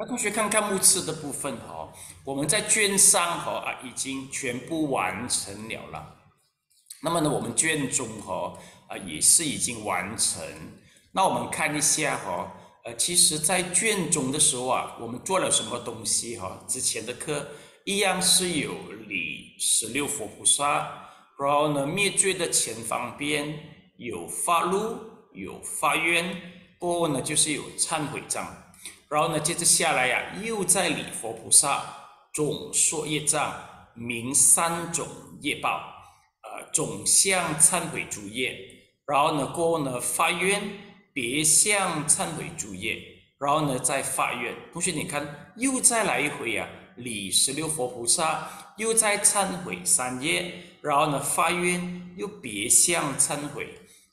那同学看看目次的部分哈，我们在卷上哈啊已经全部完成了了。那么呢，我们卷中哈啊也是已经完成。那我们看一下哈，呃，其实在卷中的时候啊，我们做了什么东西哈？之前的课一样是有礼十六佛菩萨，然后呢灭罪的前方边有发怒，有发愿，过后呢就是有忏悔章。然后呢，接着下来呀，又在礼佛菩萨总说业障，明三种业报，呃，总向忏悔诸业。然后呢，过后呢，发愿别向忏悔诸业。然后呢，再发愿。同学，你看，又再来一回呀，礼十六佛菩萨，又在忏悔三业。然后呢，发愿又别向忏悔。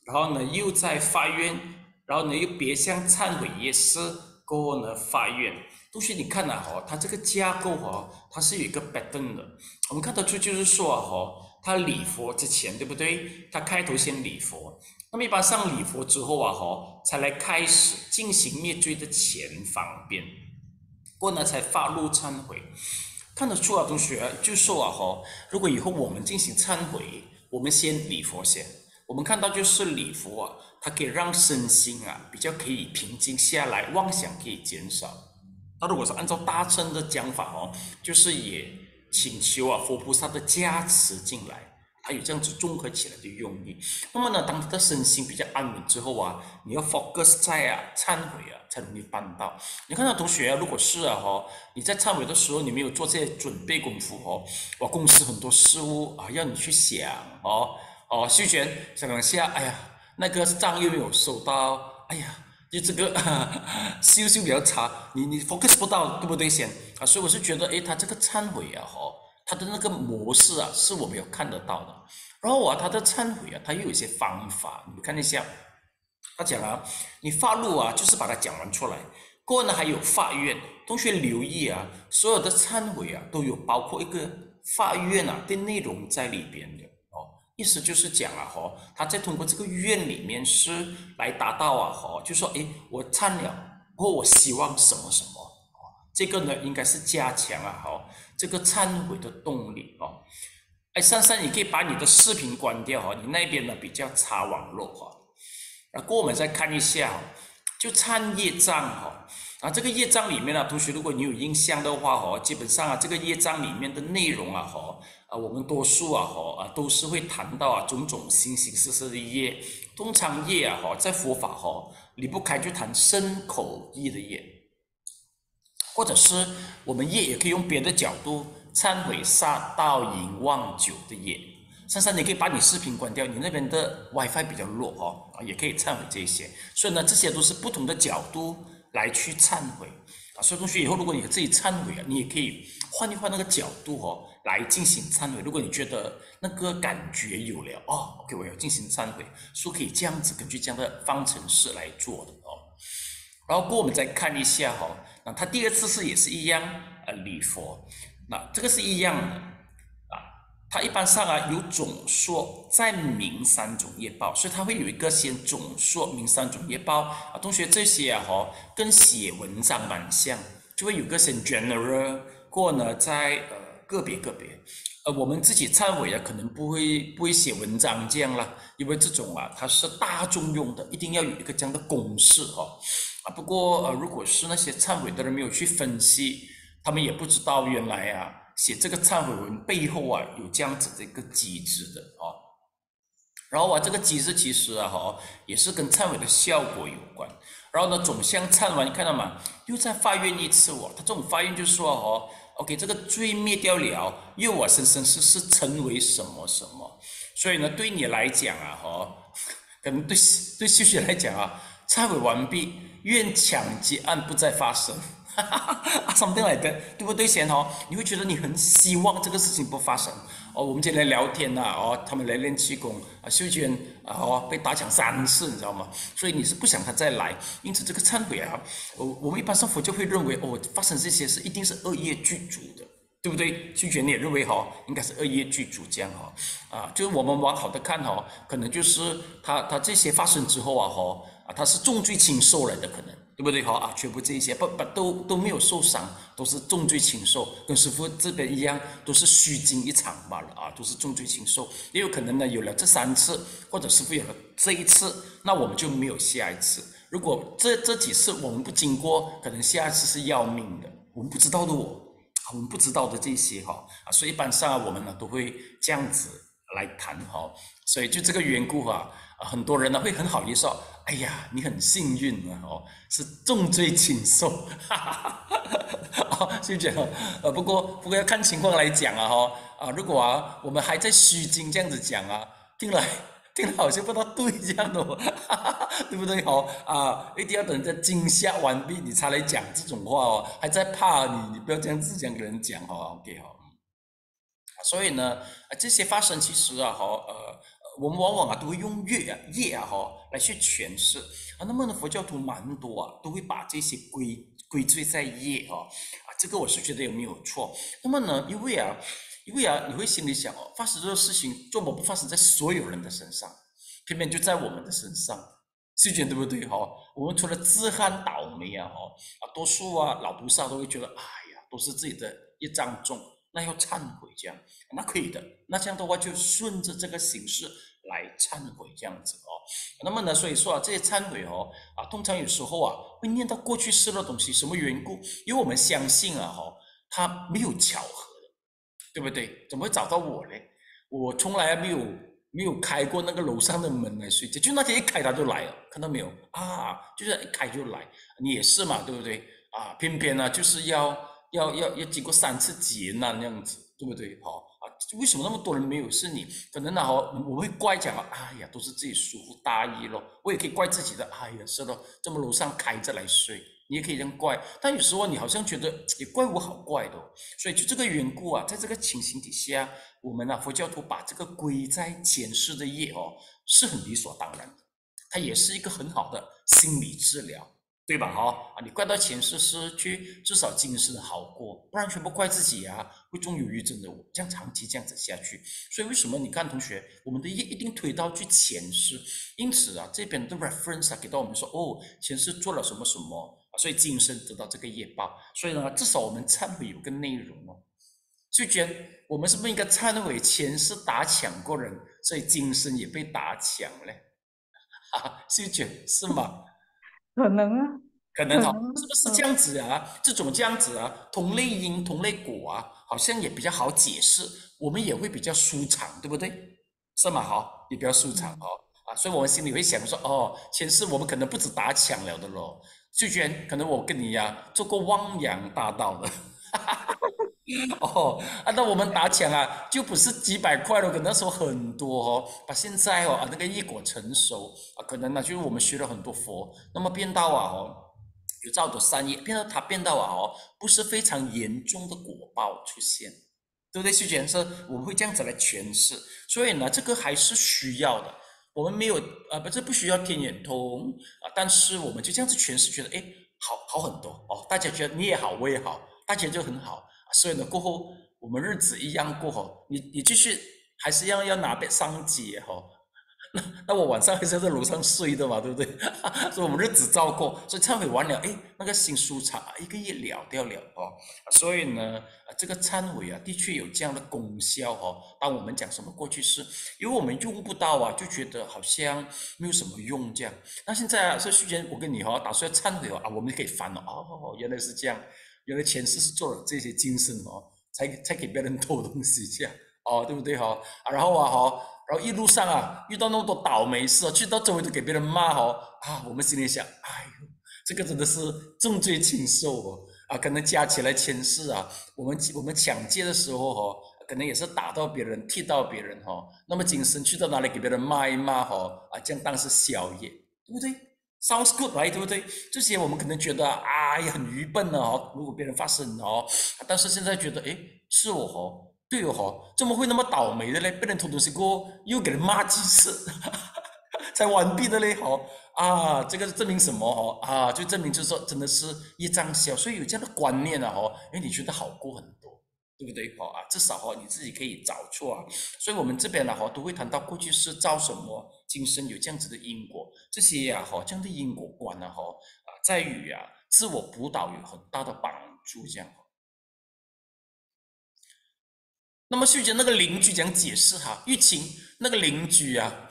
然后呢，又在发愿。然后呢，又别向忏悔业师。过后呢，发愿，同学你看呐，哈，它这个架构哈，它是有一个标准的，我们看得出就是说哈，它礼佛之前对不对？它开头先礼佛，那么一般上礼佛之后啊，哈，才来开始进行灭罪的前方便，过呢才发怒忏悔，看得出啊，同学就说啊，哈，如果以后我们进行忏悔，我们先礼佛先，我们看到就是礼佛啊。它可以让身心啊比较可以平静下来，妄想可以减少。那如果是按照大乘的讲法哦，就是也请求啊佛菩萨的加持进来，它有这样子综合起来的用意。那么呢，当他的身心比较安稳之后啊，你要 focus 在啊忏悔啊，才容易办到。你看到同学啊，如果是啊哈，你在忏悔的时候你没有做这些准备功夫哦，哇，公司很多事物啊要你去想哦哦，修卷想两下，哎呀。那个账又没有收到，哎呀，就这个 修修比较差，你你 focus 不到，对不对先啊？所以我是觉得，哎，他这个忏悔啊，哈，他的那个模式啊，是我没有看得到的。然后啊，他的忏悔啊，他又有一些方法，你看一下，他讲啊，你发怒啊，就是把它讲完出来。过呢，还有发愿，同学留意啊，所有的忏悔啊，都有包括一个发愿啊的内容在里边的。意思就是讲啊，哈，他在通过这个愿里面是来达到啊，哈，就说，哎，我忏了，或我希望什么什么，这个呢应该是加强啊，哈，这个忏悔的动力，哦，哎，珊珊，你可以把你的视频关掉，哈，你那边呢比较差网络，哈，那过我们再看一下，就忏业障，哈，啊，这个业障里面呢，同学，如果你有印象的话，哈，基本上啊，这个业障里面的内容啊，哈。我们多数啊，哈啊，都是会谈到啊种种形形色色的业。通常业啊，哈，在佛法哈离不开就谈身口意的业，或者是我们业也可以用别的角度忏悔杀盗淫妄酒的业。珊珊，你可以把你视频关掉，你那边的 WiFi 比较弱哈啊，也可以忏悔这些。所以呢，这些都是不同的角度来去忏悔啊。所以同学以后如果你自己忏悔啊，你也可以换一换那个角度哦。来进行忏悔。如果你觉得那个感觉有了哦，OK，我要进行忏悔，说可以这样子根据这样的方程式来做的哦。然后过我们再看一下哈，那他第二次是也是一样，呃，礼佛，那这个是一样的啊。他一般上啊有总说再明三种业报，所以他会有一个先总说明三种业报啊。同学这些啊哈跟写文章蛮像，就会有个先 general 过呢在呃。个别个别，呃，我们自己忏悔啊，可能不会不会写文章这样啦，因为这种啊，它是大众用的，一定要有一个这样的公式哈，啊，不过呃，如果是那些忏悔的人没有去分析，他们也不知道原来啊，写这个忏悔文背后啊，有这样子的一个机制的啊，然后啊，这个机制其实啊哈，也是跟忏悔的效果有关，然后呢，总相忏完，你看到吗？又再发愿一次哦，他这种发愿就是说哦。OK，这个罪灭掉了，又我生生世世成为什么什么？所以呢，对你来讲啊，哈，可能对对秀秀来讲啊，忏悔完毕，愿抢劫案不再发生，哈哈哈，something like that，对不对？先哦，你会觉得你很希望这个事情不发生。哦，我们今天聊天呐，哦，他们来练气功啊，秀娟啊，哦，被打抢三次，你知道吗？所以你是不想他再来，因此这个忏悔啊，我我们一般上佛就会认为，哦，发生这些事一定是恶业具足的，对不对？秀娟你也认为哈，应该是恶业具足这样哈，啊，就是我们往好的看哈，可能就是他他这些发生之后啊，哈，啊，他是重罪轻受来的可能。对不对？好啊，全部这一些不不都都没有受伤，都是重罪轻受，跟师傅这边一样，都是虚惊一场罢了啊，都是重罪轻受。也有可能呢，有了这三次，或者师傅有了这一次，那我们就没有下一次。如果这这几次我们不经过，可能下一次是要命的。我们不知道的我，我们不知道的这些哈啊，所以一般上我们呢都会这样子来谈哈。所以就这个缘故。啊，很多人呢会很好意思说：“哎呀，你很幸运啊，哦，是重罪轻受。”哈哈哈哈哈！就讲，呃，不过不过要看情况来讲啊，哈啊，如果啊我们还在虚惊这样子讲啊，听来听来好像不大对这样的，哈哈，对不对？好啊，一定要等在惊吓完毕，你才来讲这种话哦，还在怕你，你不要这样子讲给人讲哦，OK 好。所以呢，这些发生其实啊，好呃。我们往往啊都会用业啊业啊哈来去诠释啊，那么呢佛教徒蛮多啊都会把这些归归罪在业啊啊，这个我是觉得有没有错。那么呢，因为啊，因为啊，你会心里想哦，发生这个事情，做么不发生在所有人的身上，偏偏就在我们的身上，是觉得对不对哈？我们除了自憾倒霉啊哈啊，多数啊老菩萨都会觉得，哎呀，都是自己的业障重。那要忏悔这样，那可以的。那这样的话就顺着这个形式来忏悔这样子哦。那么呢，所以说啊，这些忏悔哦啊，通常有时候啊会念到过去式的东西，什么缘故？因为我们相信啊哈，他没有巧合的，对不对？怎么会找到我呢？我从来没有没有开过那个楼上的门来睡觉，就那天一开他就来了，看到没有啊？就是一开就来，你也是嘛，对不对？啊，偏偏呢就是要。要要要经过三次劫难那样子，对不对？好啊，为什么那么多人没有？是你可能呢？好，我会怪讲啊，哎呀，都是自己疏忽大意咯。我也可以怪自己的，哎呀，是咯，这么楼上开着来睡，你也可以这样怪。但有时候你好像觉得也怪我好怪的，所以就这个缘故啊，在这个情形底下，我们呢佛教徒把这个归在前世的业哦，是很理所当然的，它也是一个很好的心理治疗。对吧？哈啊，你怪到前世失去，至少今生好过，不然全部怪自己啊，会中忧郁症的。我这样长期这样子下去，所以为什么你看同学，我们的业一定推到去前世，因此啊，这边的 reference 啊给到我们说，哦，前世做了什么什么啊，所以今生得到这个业报。所以呢，至少我们忏悔有个内容哦。所以觉得我们是不是应该忏悔前世打抢过人，所以今生也被打抢了？哈 哈，是觉是吗？可能啊，可能哈，是不是这样子啊？这种这样子啊，同类因同类果啊，好像也比较好解释，我们也会比较舒畅，对不对？是吗？好，也比较舒畅哦啊，所以我们心里会想说，哦，前世我们可能不止打抢了的咯，最娟，可能我跟你呀做过汪洋大盗的。哦，啊，那我们打抢啊，就不是几百块了，可能说很多哦。把现在哦，那个一果成熟啊，可能呢，就是我们学了很多佛，那么变到啊，哦，有造多善业，变到它变到啊，哦，不是非常严重的果报出现，对不对？是觉得我们会这样子来诠释，所以呢，这个还是需要的。我们没有啊，不是不需要天眼通啊，但是我们就这样子诠释，觉得哎，好好很多哦。大家觉得你也好，我也好，大家就很好。所以呢，过后我们日子一样过哈，你你继续还是要要拿笔上街哈，那那我晚上还是在楼上睡的嘛，对不对？所以我们日子照过，所以忏悔完了，哎，那个心舒畅，一个月了掉了哦。所以呢，这个忏悔啊，的确有这样的功效哦。当我们讲什么过去式，因为我们用不到啊，就觉得好像没有什么用这样。那现在啊，这时间我跟你哈，打算要忏悔哦，啊，我们可以翻了哦，原来是这样。原来前世是做了这些精神哦，才才给别人偷东西这样哦，对不对哈？然后啊哈，然后一路上啊遇到那么多倒霉事啊，去到周围都给别人骂哦啊，我们心里想，哎呦，这个真的是重罪轻受哦啊，可能加起来前世啊，我们我们抢劫的时候哈，可能也是打到别人，踢到别人哈，那么今生去到哪里给别人骂一骂哈啊，这样当是宵夜，对不对？Sounds good，来对不对？这些我们可能觉得啊，也很愚笨的哦。如果别人发生哦，但是现在觉得，哎，是我哦，对哦，怎么会那么倒霉的嘞？被人偷东西过，又给人骂几次，才完毕的嘞？好啊，这个证明什么？哦啊，就证明就是说，真的是一张小，所以有这样的观念啊，哦，哎，你觉得好过很多。对不对？好啊，至少哈你自己可以找错啊。所以我们这边呢哈都会谈到过去是造什么，今生有这样子的因果，这些呀哈这样的因果观呢哈啊在于啊自我辅导有很大的帮助这样。那么秀娟那个邻居讲解释哈，玉琴那个邻居啊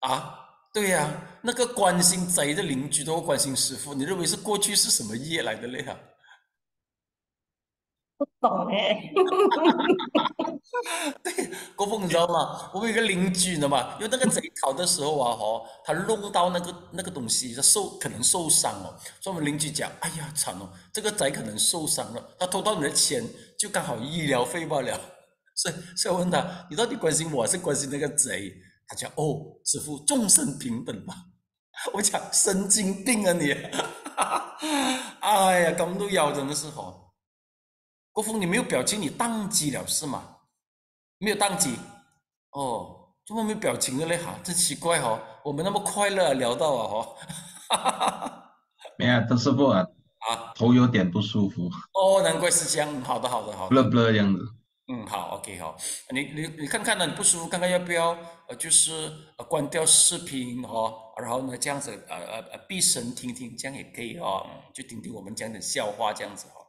啊。对呀，那个关心贼的邻居都关心师傅，你认为是过去是什么业来的嘞？哈，不懂哎。对，郭峰你知道吗？我们有个邻居，的嘛？因为那个贼逃的时候啊，哈，他弄到那个那个东西，他受可能受伤哦。所以我们邻居讲，哎呀，惨哦，这个贼可能受伤了，他偷到你的钱，就刚好医疗费罢了。所以，所以我问他，你到底关心我还是关心那个贼？他讲哦，师傅众生平等嘛。我讲神经病啊你！哎呀，刚都要真的是哦。国峰，你没有表情，你宕机了是吗？没有宕机。哦，怎么没有表情的嘞？哈，真奇怪哦。我们那么快乐聊到啊哈。没有，这师傅啊，啊，头有点不舒服。哦，难怪是这样。好的，好的，好的。不不这样子。嗯，好，OK，好，你你你看看呢，你不舒服，看看要不要呃，就是呃关掉视频哦，然后呢这样子呃呃呃闭神听听，这样也可以哦，就听听我们讲点笑话这样子哈。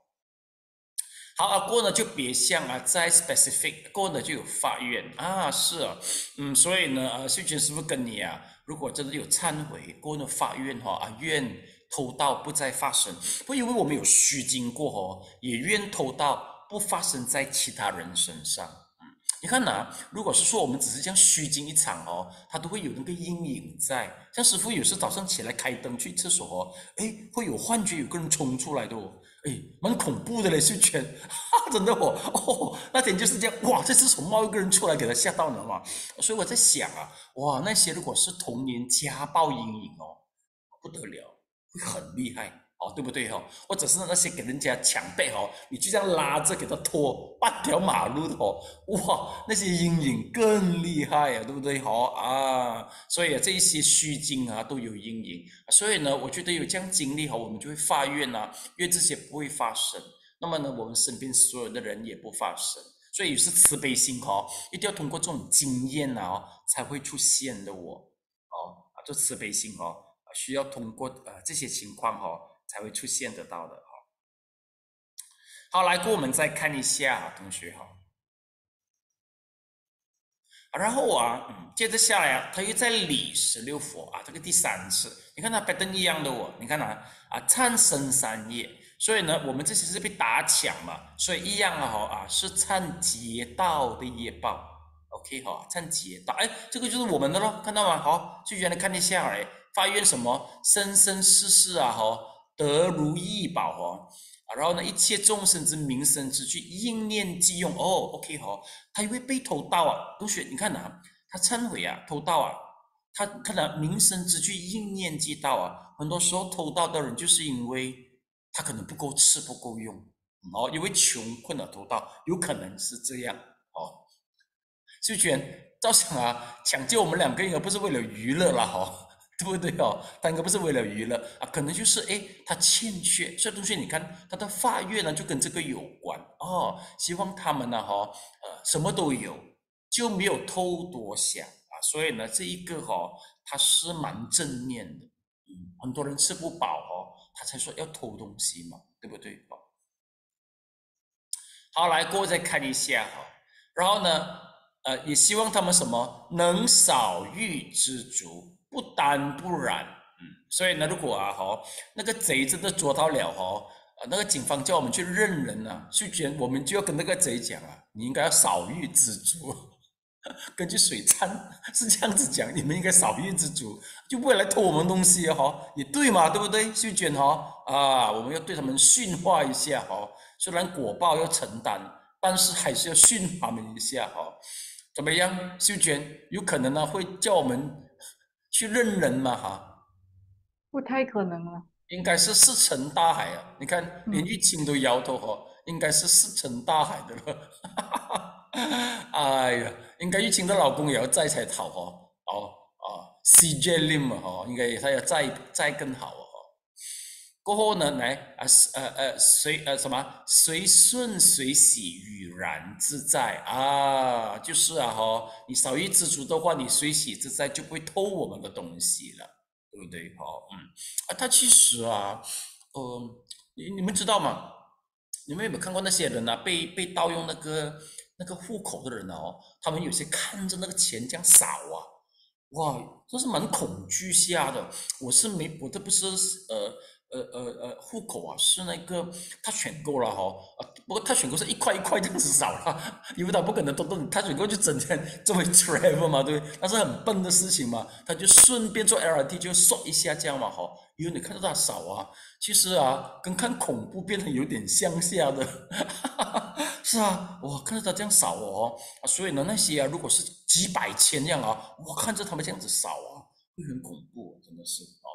好啊，过呢就别像啊，在 specific 过呢就有发愿啊，是啊，嗯，所以呢呃秀娟师傅跟你啊，如果真的有忏悔过呢发愿哈啊愿偷盗不再发生，不因为我们有虚惊过哦，也愿偷盗。不发生在其他人身上，嗯，你看呐，如果是说我们只是这样虚惊一场哦，他都会有那个阴影在。像师傅有时早上起来开灯去厕所哦，哎，会有幻觉，有个人冲出来的哦，哎，蛮恐怖的嘞，是全，哈，真的哦，哦，那天就是这样，哇，这只熊猫一个人出来，给他吓到了嘛。所以我在想啊，哇，那些如果是童年家暴阴影哦，不得了，会很厉害。哦，对不对哈？或者是那些给人家抢背哈，你就这样拉着给他拖半条马路的哦，哇，那些阴影更厉害呀，对不对哈？啊，所以这一些虚惊啊都有阴影，所以呢，我觉得有这样经历哈，我们就会发愿呐，愿这些不会发生。那么呢，我们身边所有的人也不发生，所以也是慈悲心哈，一定要通过这种经验啊才会出现的我，哦啊，这慈悲心哦，需要通过呃这些情况哈。才会出现得到的哈。好，来过我们再看一下同学哈。然后啊，接着下来啊，他又在礼十六佛啊，这个第三次，你看他拜登一样的哦，你看哪啊，忏生三业，所以呢，我们这些是被打抢嘛，所以一样啊哈啊，是忏劫道的业报，OK 哈，忏劫道，哎，这个就是我们的咯，看到吗？好，就原来看一下来，发愿什么生生世世啊哈。得如意宝哦，然后呢，一切众生之名声之具，应念即用哦，OK 哈，他因为被偷盗啊，同学你看呐，他忏悔啊，偷盗啊，他看到名声之具，应念即到啊，很多时候偷盗的人就是因为他可能不够吃不够用哦，因为穷困而偷盗，有可能是这样哦。秀娟，照想啊，抢救我们两个应该不是为了娱乐了哈。对不对哦？他应该不是为了娱乐啊，可能就是哎，他欠缺。所以同学，你看他的发愿呢，就跟这个有关哦。希望他们呢，哈，呃，什么都有，就没有偷多想啊。所以呢，这一个哈，他是蛮正面的。嗯，很多人吃不饱哦，他才说要偷东西嘛，对不对哦？好，来过再看一下哈。然后呢，呃，也希望他们什么能少欲知足。不单不染，嗯，所以呢，如果啊，哈，那个贼真的捉到了，哈，啊，那个警方叫我们去认人啊，去捐，我们就要跟那个贼讲啊，你应该要少欲知足。根据水餐是这样子讲，你们应该少欲知足，就不会来偷我们东西哈，也对嘛，对不对？秀娟哈，啊，我们要对他们训话一下哈，虽然果报要承担，但是还是要训他们一下哈，怎么样？秀娟有可能呢会叫我们。去认人嘛哈，不太可能了。应该是石沉大海啊！你看连玉清都摇头哈，应该是石沉大海的了。哎呀，应该玉清的老公也要在才好哦。哦哦，CJ Lim 哈，应该他要再再更好哦。过后呢，来啊，呃呃，随呃什么随顺随喜，与然自在啊，就是啊哈，你少一知足的话，你随喜自在就不会偷我们的东西了，对不对？哈，嗯，啊，他其实啊，呃，你你们知道吗？你们有没有看过那些人啊，被被盗用那个那个户口的人哦，他们有些看着那个钱这样扫啊，哇，这是蛮恐惧下的。我是没，我这不是呃。呃呃呃，户口啊是那个他选购了哈，啊不过他选购是一块一块这样子扫了，因为他不可能都都他选购就整天作为 travel 嘛，对不对？那是很笨的事情嘛，他就顺便做 LRT 就刷一下这样嘛，哈，因为你看到他扫啊，其实啊跟看恐怖变得有点相像的，是啊，哇，看到他这样扫哦，所以呢那些啊如果是几百千这样啊，我看着他们这样子扫啊，会很恐怖，真的是啊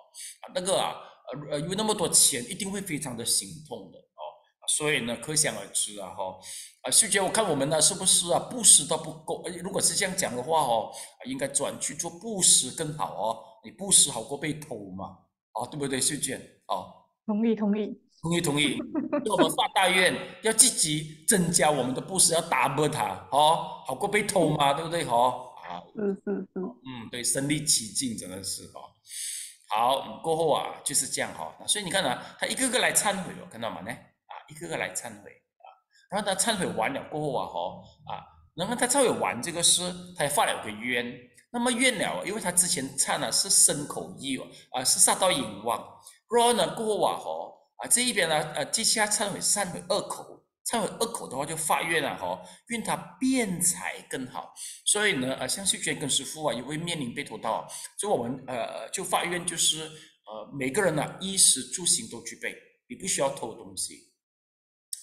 啊那个啊。呃呃，有那么多钱，一定会非常的心痛的哦，所以呢，可想而知啊哈，啊秀娟，我看我们呢是不是啊布施都不够？如果是这样讲的话哦，应该转去做布施更好哦，你布施好过被偷嘛，啊对不对，秀娟？哦，同意同意同意同意，我们发大愿要积极增加我们的布施，要 double 它哦，好过被偷嘛，对不对？哈，啊，是是是，嗯，对，身临其境真的是哈。好，过后啊就是这样哈，所以你看呢，他一个个来忏悔哦，看到吗呢？啊，一个个来忏悔啊，然后他忏悔完了过后啊，哈啊，然后他忏悔完这个事，他也发了个愿，那么愿了，因为他之前忏呢是身口意哦，啊是杀到淫妄，然后呢过后啊，哈啊这一边呢，呃接下来忏悔忏悔二口。忏悔恶口的话，就发愿了哈，愿他辩才更好。所以呢，呃，像秀娟跟师傅啊，也会面临被偷盗，所以我们呃，就发愿就是，呃，每个人呢，衣食住行都具备，你不需要偷东西。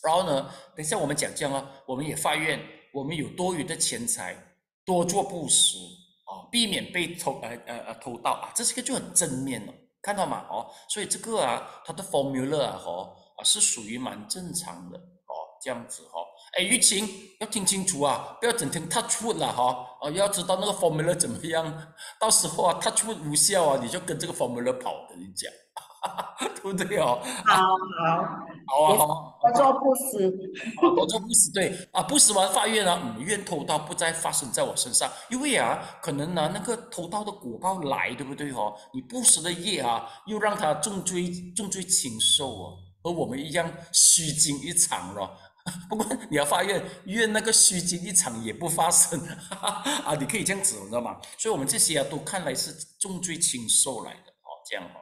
然后呢，等一下我们讲讲啊，我们也发愿，我们有多余的钱财，多做布施啊，避免被偷呃呃呃偷盗啊，这是一个就很正面了，看到吗？哦，所以这个啊，它的 formula 啊，哈啊，是属于蛮正常的。这样子哈，哎，玉琴要听清楚啊，不要整天 touch wood 了哈，哦，要知道那个 formula 怎么样，到时候啊 touch wood 无效啊，你就跟这个 formula 跑，跟你讲，对不对哦？好好。好啊好，我做布施，我做布施对。啊，布施完发愿啊，嗯，愿偷盗不再发生在我身上，因为啊，可能呢那个偷盗的果报来，对不对哦？你不施的业啊，又让他重罪重罪轻受哦，和我们一样虚惊一场了。不过你要发愿，愿那个虚惊一场也不发生哈哈 啊！你可以这样子，你知道吗？所以，我们这些啊，都看来是重罪轻受来的哦，这样哦。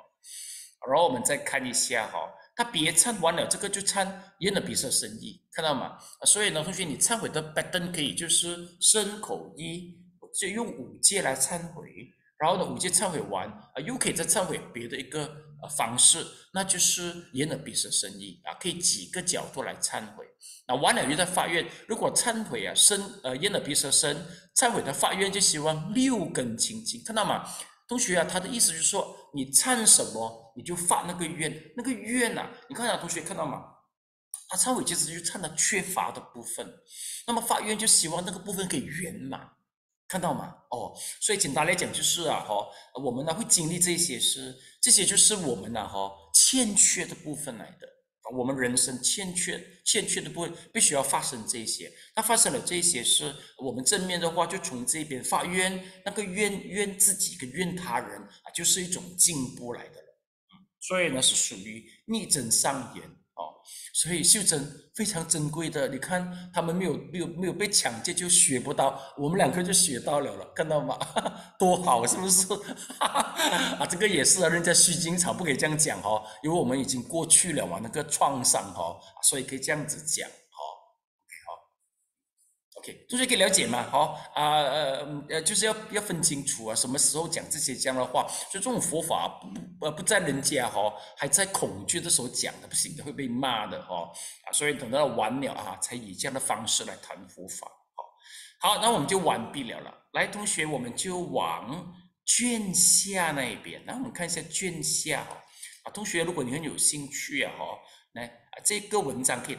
然后我们再看一下哈，他别忏完了这个就忏愿了比色生意，看到吗？所以呢，同学，你忏悔的拜登可以就是身口意，就用五戒来忏悔。然后呢，五戒忏悔完啊，又可以再忏悔别的一个呃方式，那就是言了比色生意啊，可以几个角度来忏悔。那完了又在发愿，如果忏悔啊，生呃咽了鼻舌身，忏悔的发愿就希望六根清净，看到吗？同学啊，他的意思就是说，你忏什么，你就发那个愿，那个愿呐，你看啊，同学看到吗？他忏悔其实就忏的缺乏的部分，那么发愿就希望那个部分可以圆满，看到吗？哦，所以简单来讲就是啊，哈，我们呢会经历这些事，这些就是我们呢哈欠缺的部分来的。我们人生欠缺欠缺的部分，必须要发生这些。那发生了这些事，我们正面的话，就从这边发愿，那个愿愿自己跟愿他人啊，就是一种进步来的。所以呢，是属于逆增上缘。所以秀珍非常珍贵的，你看他们没有没有没有被抢劫就学不到，我们两个就学到了了，看到吗？多好，是不是？啊，这个也是啊，人家虚惊草不可以这样讲哦，因为我们已经过去了嘛，那个创伤哦，所以可以这样子讲。同学可以了解嘛？好啊，呃呃，就是要要分清楚啊，什么时候讲这些这样的话。所以这种佛法不呃不在人家哈，还在恐惧的时候讲的，不行的会被骂的哈啊。所以等到完了啊，才以这样的方式来谈佛法。好，好，那我们就完毕了了。来，同学，我们就往卷下那一边。那我们看一下卷下啊，同学，如果你很有兴趣啊哈，来这个文章可以。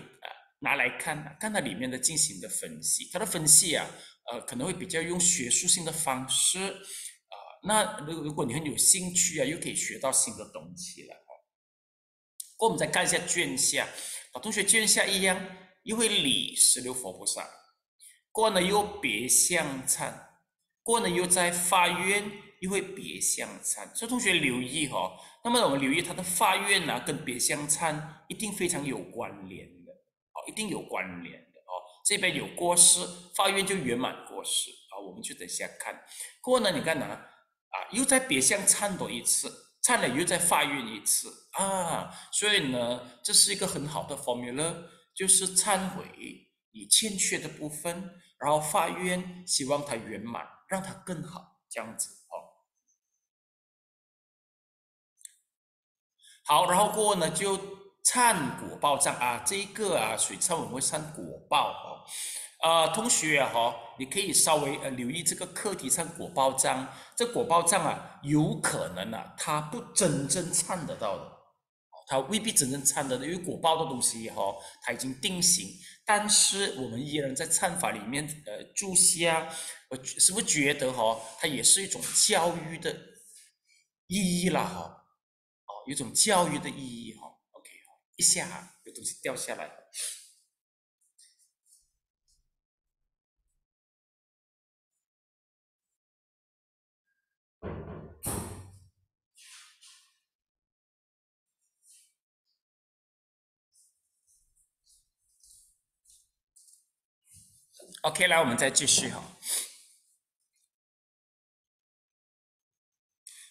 拿来看，看它里面的进行的分析，它的分析啊，呃，可能会比较用学术性的方式，啊，那如如果你很有兴趣啊，又可以学到新的东西了过我们再看一下卷下，老，同学卷下一样，又会礼十六佛菩萨，过呢又别相忏，过呢又在发愿，又会别相参，所以同学留意哈，那么我们留意他的发愿呢，跟别相参一定非常有关联，哦，一定有关联的哦，这边有过失，发愿就圆满过失，啊，我们就等下看，过呢，你看哪？啊，又在别相忏多一次，颤了又在发愿一次啊，所以呢，这是一个很好的 formula，就是忏悔你欠缺的部分，然后发愿希望它圆满，让它更好，这样子哦。好，然后过呢，就忏果报账啊，这一个啊，水忏我们会忏果报哦。呃，同学哈，你可以稍微呃留意这个课题上果报账，这果报账啊，有可能啊，它不真正参得到的，它未必真正参得到，因为果报的东西哈，它已经定型，但是我们依然在参法里面呃注下，我是不是觉得哈，它也是一种教育的意义啦哈，哦，有种教育的意义哈，一下有东西掉下来。OK，来，我们再继续哈。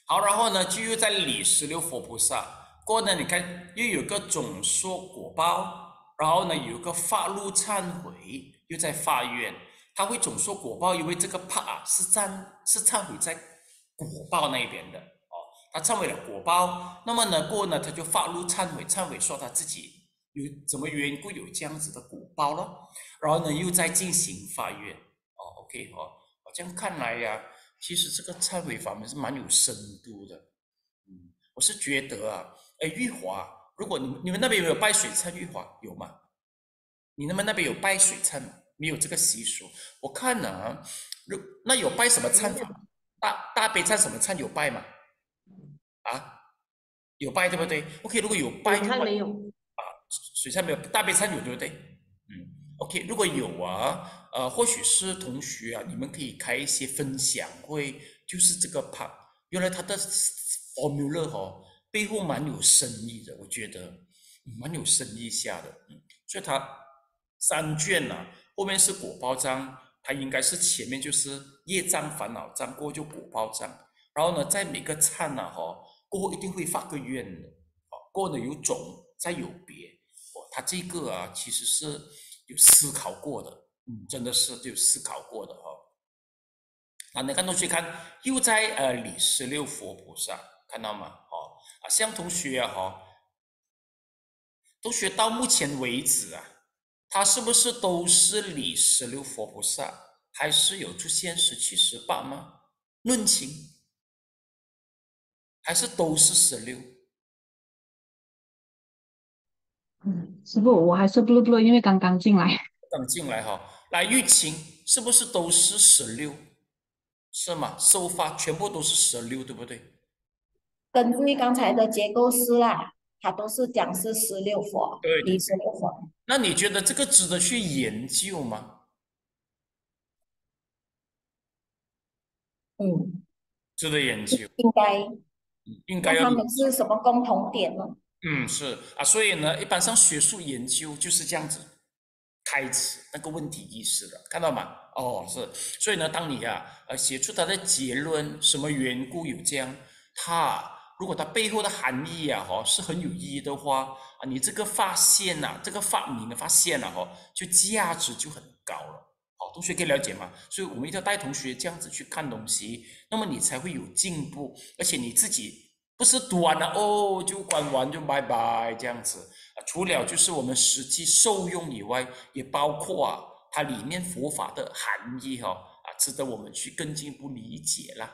好，然后呢，就又在礼十六佛菩萨。过呢，你看又有个总说果报，然后呢，有个发露忏悔，又在发愿。他会总说果报，因为这个怕啊是忏是忏悔在果报那边的哦。他忏悔了果报，那么呢，过呢，他就发露忏悔，忏悔说他自己。有怎么缘故有这样子的果报了？然后呢，又在进行发愿哦，OK 哦，这样看来呀，其实这个忏悔法门是蛮有深度的。嗯，我是觉得啊，哎，玉华，如果你们你们那边有没有拜水忏？玉华有吗？你们那边有拜水忏吗？没有这个习俗。我看呢，如那有拜什么忏法？大大悲忏什么忏有拜吗？啊，有拜对不对？OK，如果有拜，他没有啊。水忏没有，大悲忏有对不对？嗯，OK，如果有啊，呃，或许是同学啊，你们可以开一些分享会，就是这个 part，原来它的 formula 哦，背后蛮有深意的，我觉得蛮有深意下的，嗯，所以它三卷呐，后面是果报章，它应该是前面就是业障烦恼章，过就果报章，然后呢，在每个忏呐哈，过后一定会发个愿的，哦，过后呢有种，再有别。哦他这个啊，其实是有思考过的，嗯，真的是有思考过的哈。啊，你看同学看，又在呃李十六佛菩萨，看到吗？像同学啊哈，同学到目前为止啊，他是不是都是理十六佛菩萨，还是有出现十七十八吗？论情，还是都是十六？嗯，师傅，我还是不不，因为刚刚进来。刚进来哈，来玉琴是不是都是十六？是吗？收发全部都是十六，对不对？根据刚才的结构师啦，他都是讲是十六佛，对，十六佛。那你觉得这个值得去研究吗？嗯，值得研究。应该，应该。他们是什么共同点呢？嗯，是啊，所以呢，一般上学术研究就是这样子开始那个问题意识的，看到吗？哦，是，所以呢，当你啊，呃，写出他的结论，什么缘故有这样，它如果它背后的含义啊，哈，是很有意义的话啊，你这个发现呐，这个发明的发现呐哈，就价值就很高了。好，同学可以了解吗？所以我们一定要带同学这样子去看东西，那么你才会有进步，而且你自己。不是读完了哦，就关完就拜拜这样子啊。除了就是我们实际受用以外，也包括啊，它里面佛法的含义哈啊，值得我们去更进一步理解啦。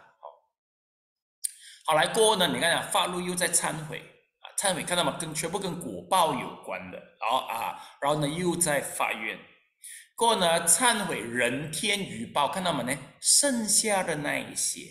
好，来过后呢，你看啊，发露又在忏悔啊，忏悔看到吗？跟全部跟果报有关的，然后啊，然后呢又在发愿，过呢忏悔人天余报看到吗？呢剩下的那一些，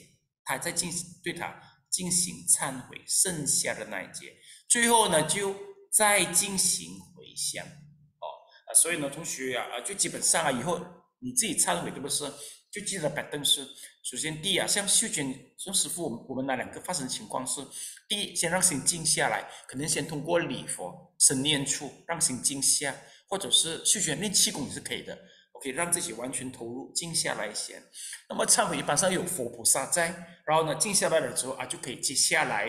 他在进行对他。进行忏悔，剩下的那一节，最后呢就再进行回向，哦，啊，所以呢，同学啊，就基本上啊，以后你自己忏悔，对不是？就记得摆凳是，首先第一啊，像秀娟、像师傅，我们我们那两个发生的情况是，第一，先让心静下来，可能先通过礼佛、生念处让心静下，或者是秀娟练气功也是可以的，OK，让自己完全投入静下来先。那么忏悔一般上有佛菩萨在，然后呢，静下来了之后啊，就可以接下来，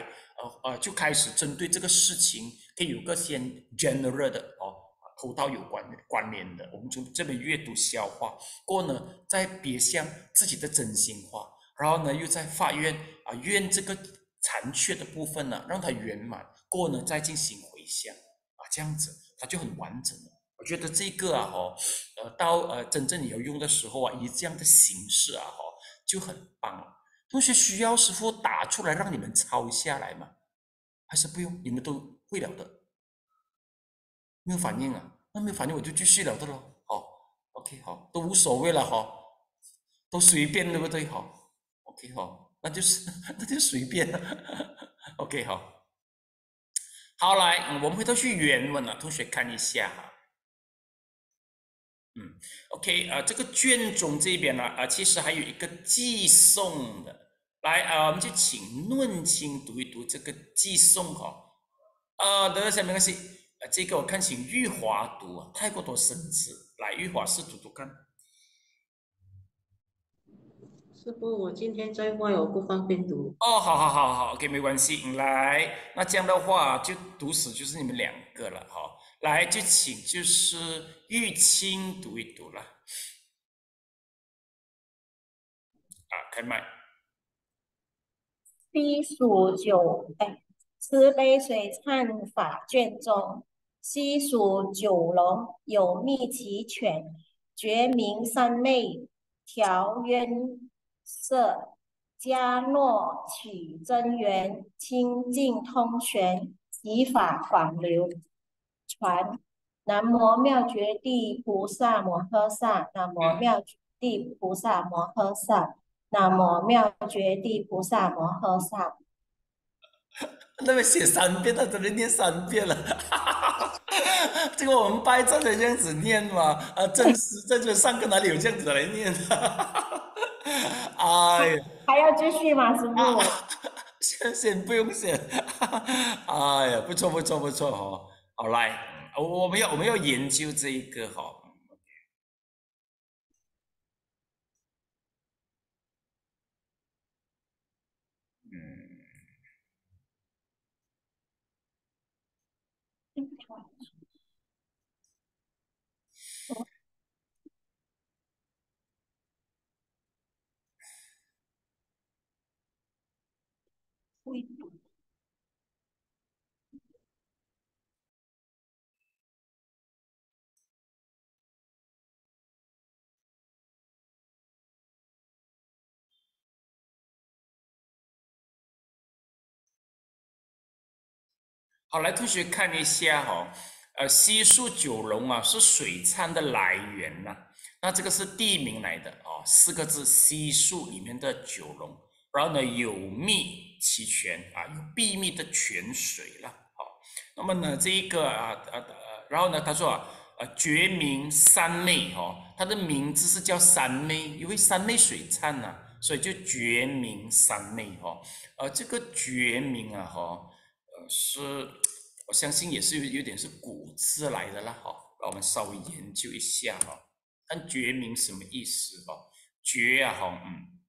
呃呃，就开始针对这个事情，可以有个先 general 的哦。头道有关关联的，我们从这边阅读消化过呢，再别向自己的真心话，然后呢，又在法院啊愿这个残缺的部分呢，让它圆满过呢，再进行回向啊，这样子它就很完整了。我觉得这个啊，哈，呃，到呃真正你要用的时候啊，以这样的形式啊，哈，就很棒了。同学需要师傅打出来让你们抄下来吗？还是不用？你们都会了的。没有反应啊，那没有反应我就继续聊的咯。好，OK，好，都无所谓了哈，都随便对不对？好，OK，好，那就是 那就随便了。OK，好，好来，我们回头去原文了，同学看一下哈。嗯，OK，啊，这个卷宗这边呢，啊，其实还有一个寄送的，来啊，我们就请论清读一读这个寄送哈。啊，等一，下没关系。啊，这个我看请玉华读啊，太过多生词，来玉华试读读看。师傅，我今天在外，我不方便读。哦，好好好好，OK，没关系。来，那这样的话就读死就是你们两个了，哈。来，就请就是玉清读一读了。啊，开麦。低数九，哎，慈悲水忏法卷中。西蜀九龙有密奇犬，绝名三昧，调渊色，迦诺取真源，清净通玄，以法广流传。南无妙觉地菩萨摩诃萨，南无妙觉地菩萨摩诃萨，南无妙觉地菩萨摩诃萨。那边写三遍，他只能念三遍了。这个我们拜正的这样子念嘛？啊，正师在这上课哪里有这样子来念？哎，还要继续吗，师傅？先 先不用写。哎呀，不错不错不错哦。好来，我我们要我们要研究这一个哈。好，来同学看一下哈，呃，西树九龙啊，是水杉的来源呐。那这个是地名来的哦，四个字，西树里面的九龙。然后呢，有密其泉啊，有秘密的泉水了。好，那么呢，这一个啊啊呃，然后呢，他说啊，呃，绝名三昧哈，它的名字是叫三妹，因为三妹水杉呐，所以就绝名三昧哈。呃，这个绝名啊哈。是，我相信也是有有点是古字来的啦，哈，让我们稍微研究一下哈，看绝名什么意思哈？绝啊哈，嗯，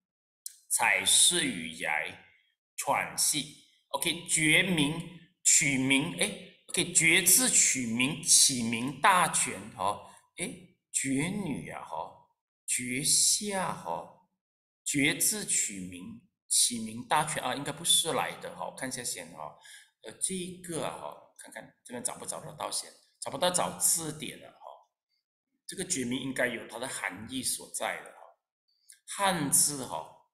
采诗与崖，喘息，OK，绝名取名，哎，OK，绝字取名，起名大全，哈，哎，绝女啊哈，绝下哈，绝字取名，起名大全啊，应该不是来的哈，我看一下先哈。呃，这一个哈，看看这边找不找得到先，找不到找字典了哈。这个绝名应该有它的含义所在的哈。汉字哈，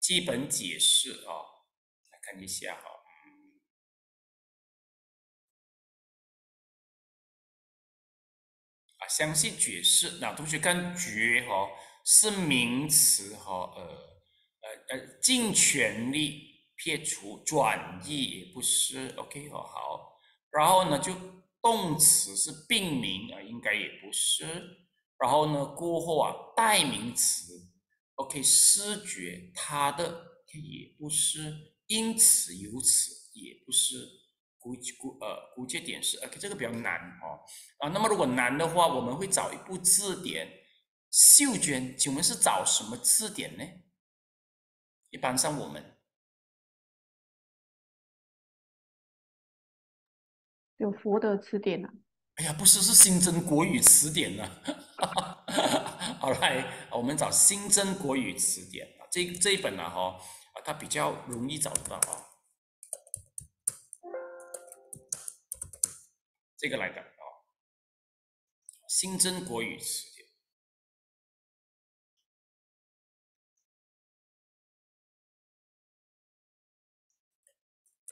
基本解释啊，来看一下哈。啊，详细解释，那同学看绝哈是名词哈，呃呃呃，尽全力。撇除转译也不是，OK 哦好，然后呢，就动词是病名啊，应该也不是。然后呢，过后啊，代名词，OK，视觉，它的也不是，因此由此也不是，估计估呃，估计点是，OK，这个比较难哦。啊，那么如果难的话，我们会找一部字典。秀娟，请问是找什么字典呢？一般上我们。有佛的词典呢？哎呀，不是，是新增国语词典呢。好来，我们找新增国语词典啊，这这一本呢，哈，啊，它比较容易找得到啊。这个来的啊，新增国语词典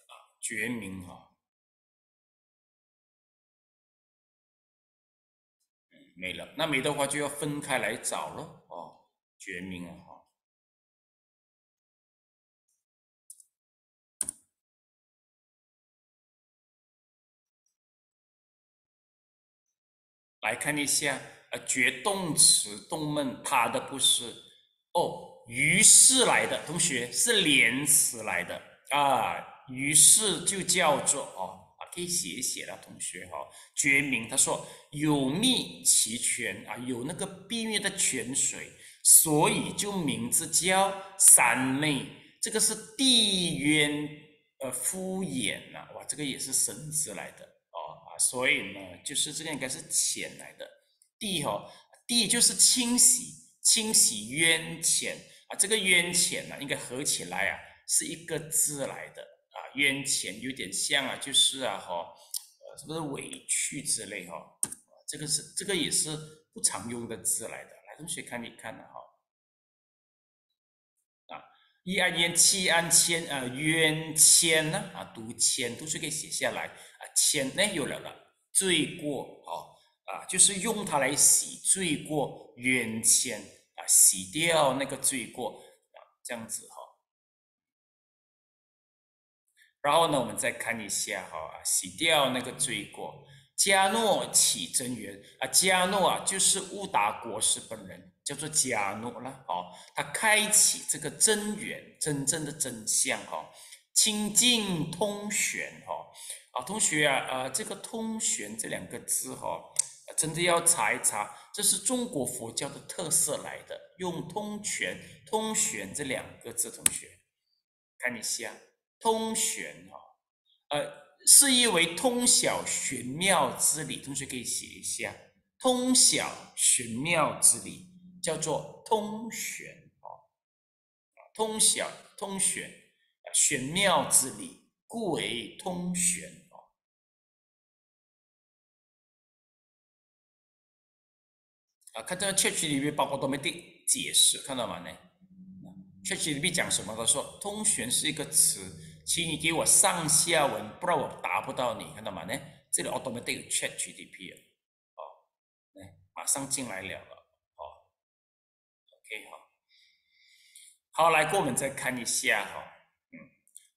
啊，绝名哈。没了，那没的话就要分开来找了哦。绝名啊哈，来看一下，呃，绝动词动闷，它的不是哦，于是来的同学是连词来的啊，于是就叫做哦。可以写一写了，同学哈。觉明他说有蜜其泉啊，有那个碧玉的泉水，所以就名字叫三昧。这个是地渊呃敷衍呐，哇，这个也是神字来的哦啊，所以呢，就是这个应该是浅来的地哈，地就是清洗清洗渊浅啊，这个渊浅呢，应该合起来啊是一个字来的。冤钱有点像啊，就是啊，哈，呃，是不是委屈之类哈？这个是这个也是不常用的字来的。来，同学看一看呢，哈。啊，一安冤，七安千，啊，冤谦呢，啊，读谦，都是可以写下来啊。谦，那有了了，罪过，哦，啊，就是用它来洗罪过，冤谦啊，洗掉那个罪过啊，这样子哈。然后呢，我们再看一下哈，洗掉那个罪过。迦诺起真源啊，迦诺啊，就是乌达国师本人，叫做迦诺了。哦，他开启这个真源，真正的真相哈，清净通玄哈。啊，同学啊，呃，这个通玄这两个字哈，真的要查一查，这是中国佛教的特色来的，用通玄、通玄这两个字，同学看一下。通玄哈，呃，是意为通晓玄妙之理，同学可以写一下。通晓玄妙之理叫做通玄哦，通晓通玄玄妙之理，故为通玄哦。啊，看这个 church 里面包括都没定解释，看到吗？呢 c h 里面讲什么？他说通玄是一个词。请你给我上下文，不然我答不到你，看到吗？呢，这里 automatic chat GDP 啊哦，来，马上进来了了，哦，OK 哈，好，来，过我们再看一下哈，嗯，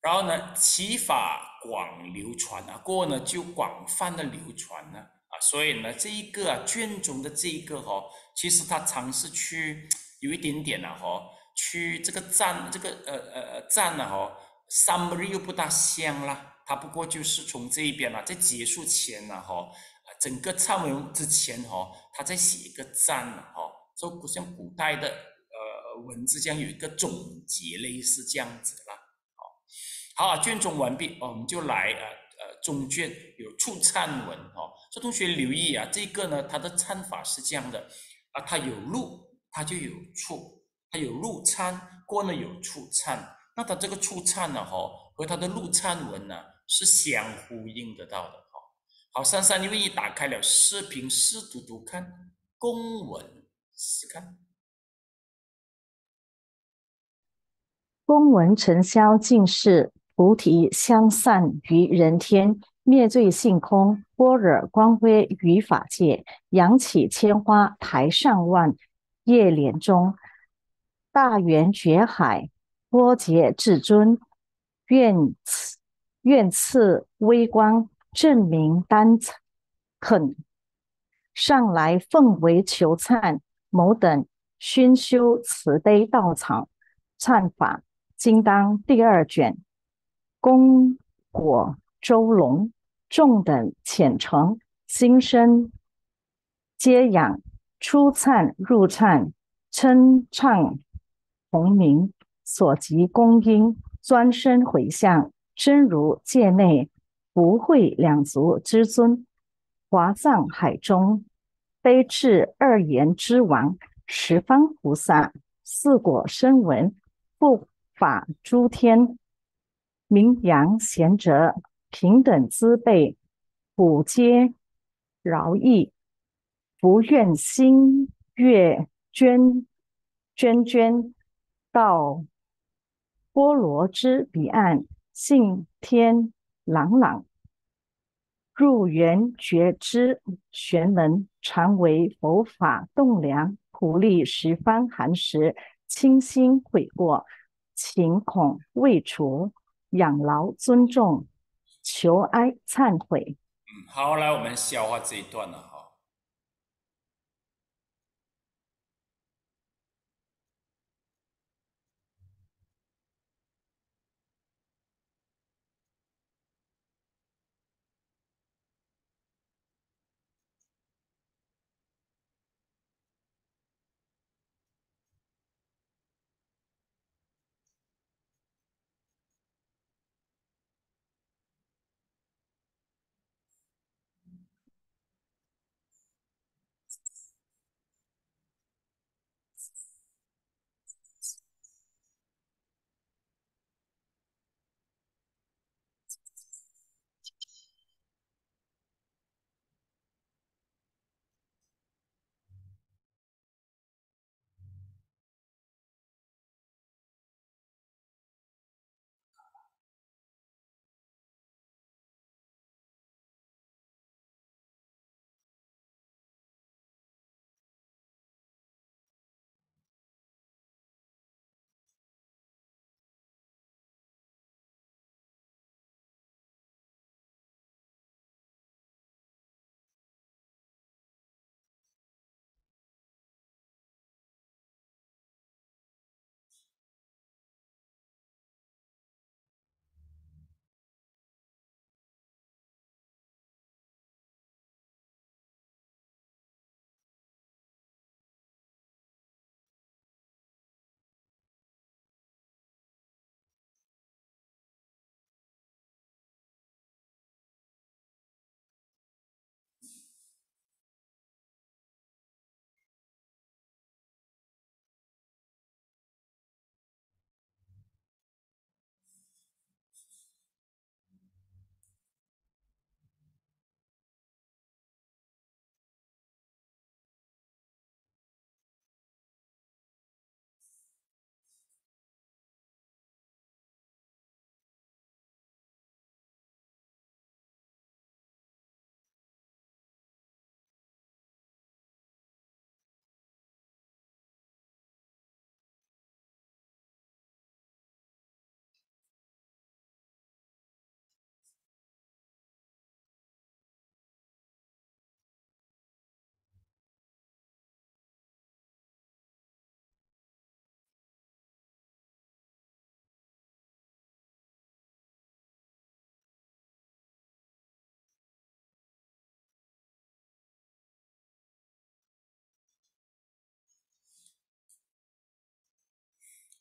然后呢，其法广流传啊，过呢就广泛的流传呢，啊，所以呢，这一个啊卷宗的这一个哈，其实他尝试去有一点点了哈，去这个占这个呃呃呃占了哈。Summary 又不大像啦，它不过就是从这一边啦，在结束前啦，哈，整个唱文之前哈，他在写一个赞了，哈，就不像古代的呃文字这样有一个总结，类似这样子啦，好，好，卷宗完毕，我们就来呃呃中卷有促唱文，哈，这同学留意啊，这个呢，它的唱法是这样的，啊，它有入，它就有促，它有入唱，过呢有促唱。那它这个出颤呢，哈，和它的入颤文呢是相呼应得到的，哈。好，珊珊，你愿意打开了视频试读读看公文试看。公文尘嚣尽是，菩提相散于人天，灭罪性空，般若光辉于法界，扬起千花台上万，叶莲中大圆觉海。波劫至尊，愿赐愿赐微光，证明单肯上来奉为求忏，某等熏修慈悲道场忏法，经当第二卷，功果周隆，众等虔诚心生皆仰出忏入忏，称唱同名。所及功因，专身回向，真如界内。不会两足之尊，华藏海中悲智二言之王，十方菩萨四果声闻不法诸天，名扬贤者平等资辈，普皆饶益，不愿心月捐捐捐到波罗之彼岸，信天。朗朗入圆觉知玄门，常为佛法栋梁，普利十方寒食，清心悔过，情恐未除，仰劳尊重，求哀忏悔。嗯，好，来我们消化这一段了。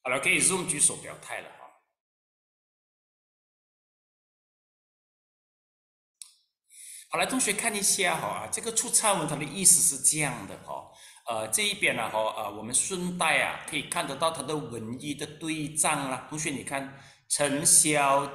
好了，可以 Zoom 举手表态了哈。好了，同学看一下哈，这个出差文它的意思是这样的哈。呃，这一边呢哈，呃，我们顺带啊可以看得到它的文意的对仗啦。同学你看，尘嚣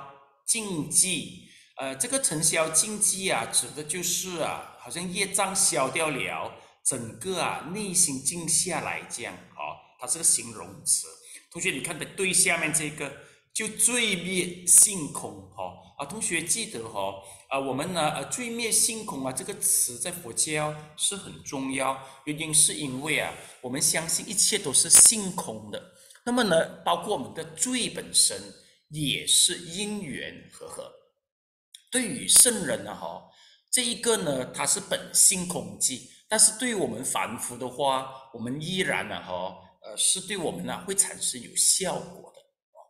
净迹，呃，这个尘嚣净迹啊，指的就是啊，好像业障消掉了，整个啊内心静下来这样，哦，它是个形容词。同学，你看的对下面这个就罪灭性空哈啊，同学记得哈啊，我们呢呃罪灭性空啊这个词在佛教是很重要，原因是因为啊我们相信一切都是性空的，那么呢包括我们的罪本身也是因缘和合。对于圣人呢，哈，这一个呢，它是本性空寂，但是对于我们凡夫的话，我们依然呢，哈，是对我们呢会产生有效果的。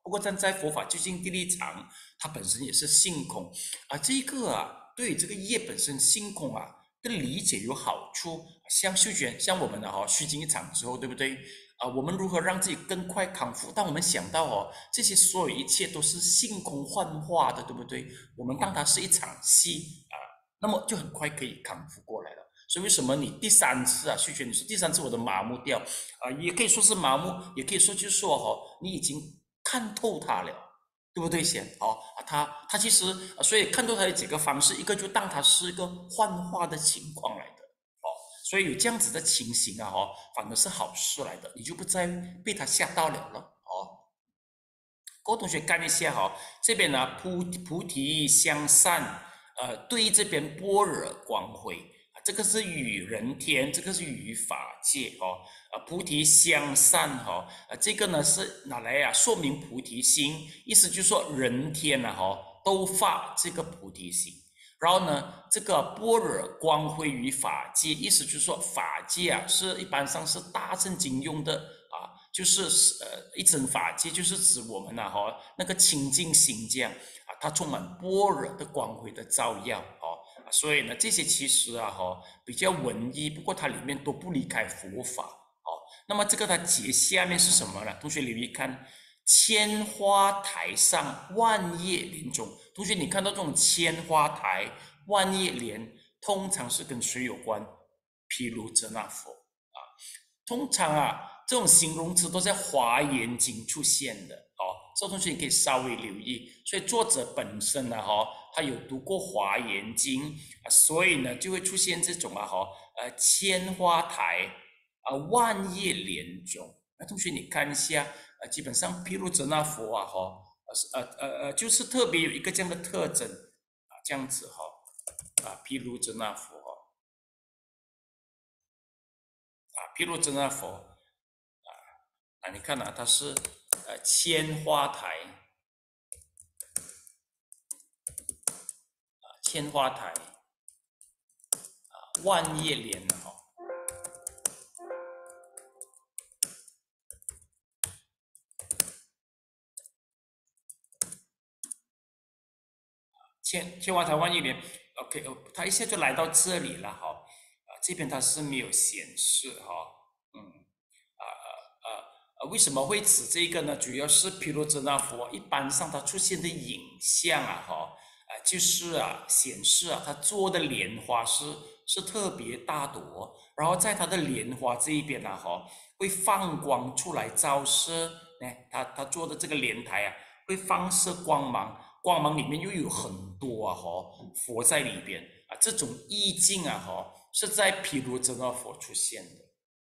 不过站在佛法究竟第立场，它本身也是性空啊，这个啊，对这个业本身性空啊的理解有好处。像秀娟，像我们的哈，虚惊一场之后，对不对？啊，我们如何让自己更快康复？当我们想到哦，这些所有一切都是性空幻化的，对不对？我们当它是一场戏啊，那么就很快可以康复过来了。所以为什么你第三次啊，秀娟，你说第三次我都麻木掉啊，也可以说是麻木，也可以说就是说哈，你已经看透它了，对不对？先好他他其实所以看透它有几个方式，一个就当它是一个幻化的情况来的哦。所以有这样子的情形啊，哈，反而是好事来的，你就不再被他吓到了了，哦。各位同学看一下哈，这边呢菩菩提相善，呃，对这边般若光辉，这个是与人天，这个是与法界，哦，啊，菩提相善，哈，啊，这个呢是拿来呀说明菩提心，意思就是说人天呢，哈，都发这个菩提心。然后呢，这个般若光辉与法界，意思就是说法界啊，是一般上是大圣经用的啊，就是呃一整法界，就是指我们呐哈那个清净心这样啊，它充满般若的光辉的照耀哦，所以呢这些其实啊哈比较文艺，不过它里面都不离开佛法哦。那么这个它节下面是什么呢？同学留意看，千花台上万叶林中。同学，你看到这种千花台、万叶莲，通常是跟谁有关？毗卢遮那佛啊。通常啊，这种形容词都在《华严经》出现的。这同学你可以稍微留意。所以作者本身呢，哈，他有读过《华严经》啊，所以呢，就会出现这种啊，哈，呃，千花台啊，万叶莲中。那同学你看一下，呃，基本上毗卢遮那佛啊，哈。呃呃呃呃，就是特别有一个这样的特征啊，这样子哈啊，毗卢遮那佛啊，毗卢遮那佛啊啊，你看呐，它是呃千花台啊，千花台啊，万叶莲哈。千千花台万叶莲，OK，哦，它一下就来到这里了，哈，啊，这边它是没有显示，哈，啊，为什么会指这个呢？主要是毗卢遮那佛一般上它出现的影像啊，哈，啊，就是啊，显示啊，他做的莲花是是特别大朵，然后在它的莲花这一边呢，哈，会放光出来照射，哎，他他做的这个莲台啊，会放射光芒。光芒里面又有很多啊，哈，佛在里边啊，这种意境啊，哈，是在毗卢遮那佛出现的，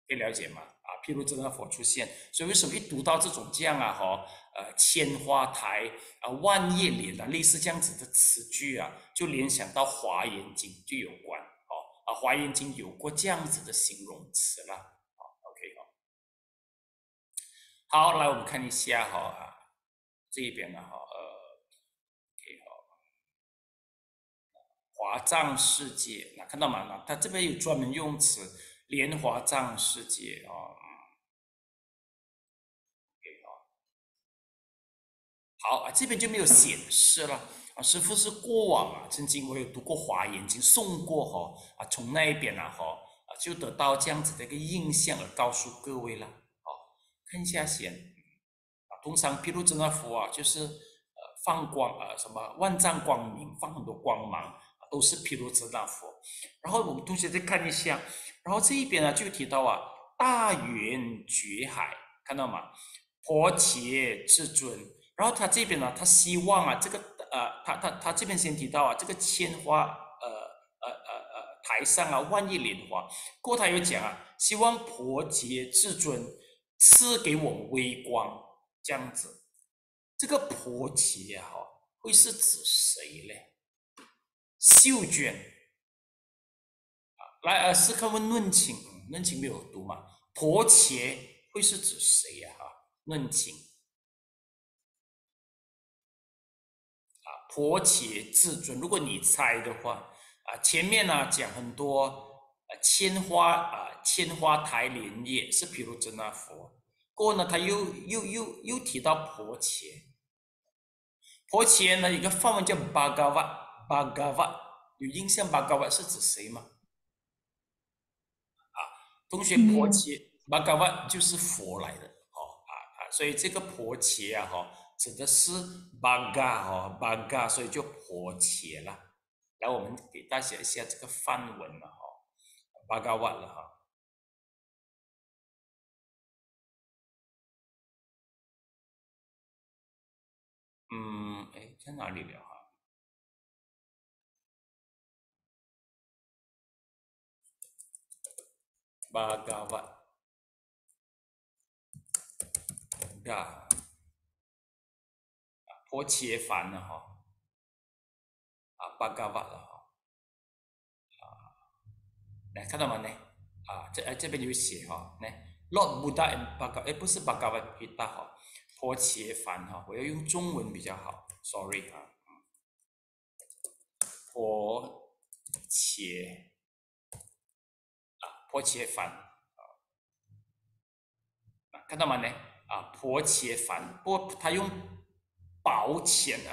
可以了解吗？啊，毗卢遮那佛出现，所以为什么一读到这种这样啊，哈，呃，千花台啊，万叶莲啊，类似这样子的词句啊，就联想到华严经就有关，哦，啊，华严经有过这样子的形容词了，好，OK 好，好，来我们看一下哈，啊，这一边呢，哈。华藏世界，那看到吗？那它这边有专门用词，莲华藏世界啊。好啊，这边就没有显示了啊。师傅是过往啊，曾经我有读过华严经，送过哈啊，从那一边啊哈啊，就得到这样子的一个印象而告诉各位了。好，看一下先啊，通常毗卢遮那佛啊，就是呃放光呃什么万丈光明，放很多光芒。都是毗卢遮那佛，然后我们同学再看一下，然后这一边呢就提到啊，大圆觉海，看到吗？婆伽至尊，然后他这边呢，他希望啊，这个呃，他他他这边先提到啊，这个千花呃呃呃呃台上啊，万亿莲花，过他有讲啊，希望婆伽至尊赐给我微光，这样子，这个婆伽哈会是指谁嘞？秀娟，啊，来，呃，是看问论情，论情没有读嘛？婆伽会是指谁呀？哈，论情，婆伽至尊。如果你猜的话，啊，前面呢讲很多，啊，千花啊，千花台莲叶是毗卢遮那佛。过呢，他又又又又提到婆伽。婆伽呢，一个梵文叫巴嘎瓦，巴嘎瓦，有印象巴嘎瓦是指谁吗？啊，同学，婆伽巴嘎瓦就是佛来的，哦啊啊，所以这个婆伽啊，哈，指的是八嘎哈，八嘎，所以就婆伽了。来，我们给大家一下这个范文了，哈，八嘎瓦了，哈。嗯，哎，在哪里了哈？八嘎婆切烦了哈，啊，巴嘎瓦了哈，啊，来看到吗？呢？啊，这哎这边有写哈，来，Lord Buddha and 八嘎，哎，不是巴嘎瓦皮达哈。坡切凡哈，我要用中文比较好，sorry 啊，坡切啊，坡切凡啊，看到吗呢？啊，坡切凡，不，他用薄浅的，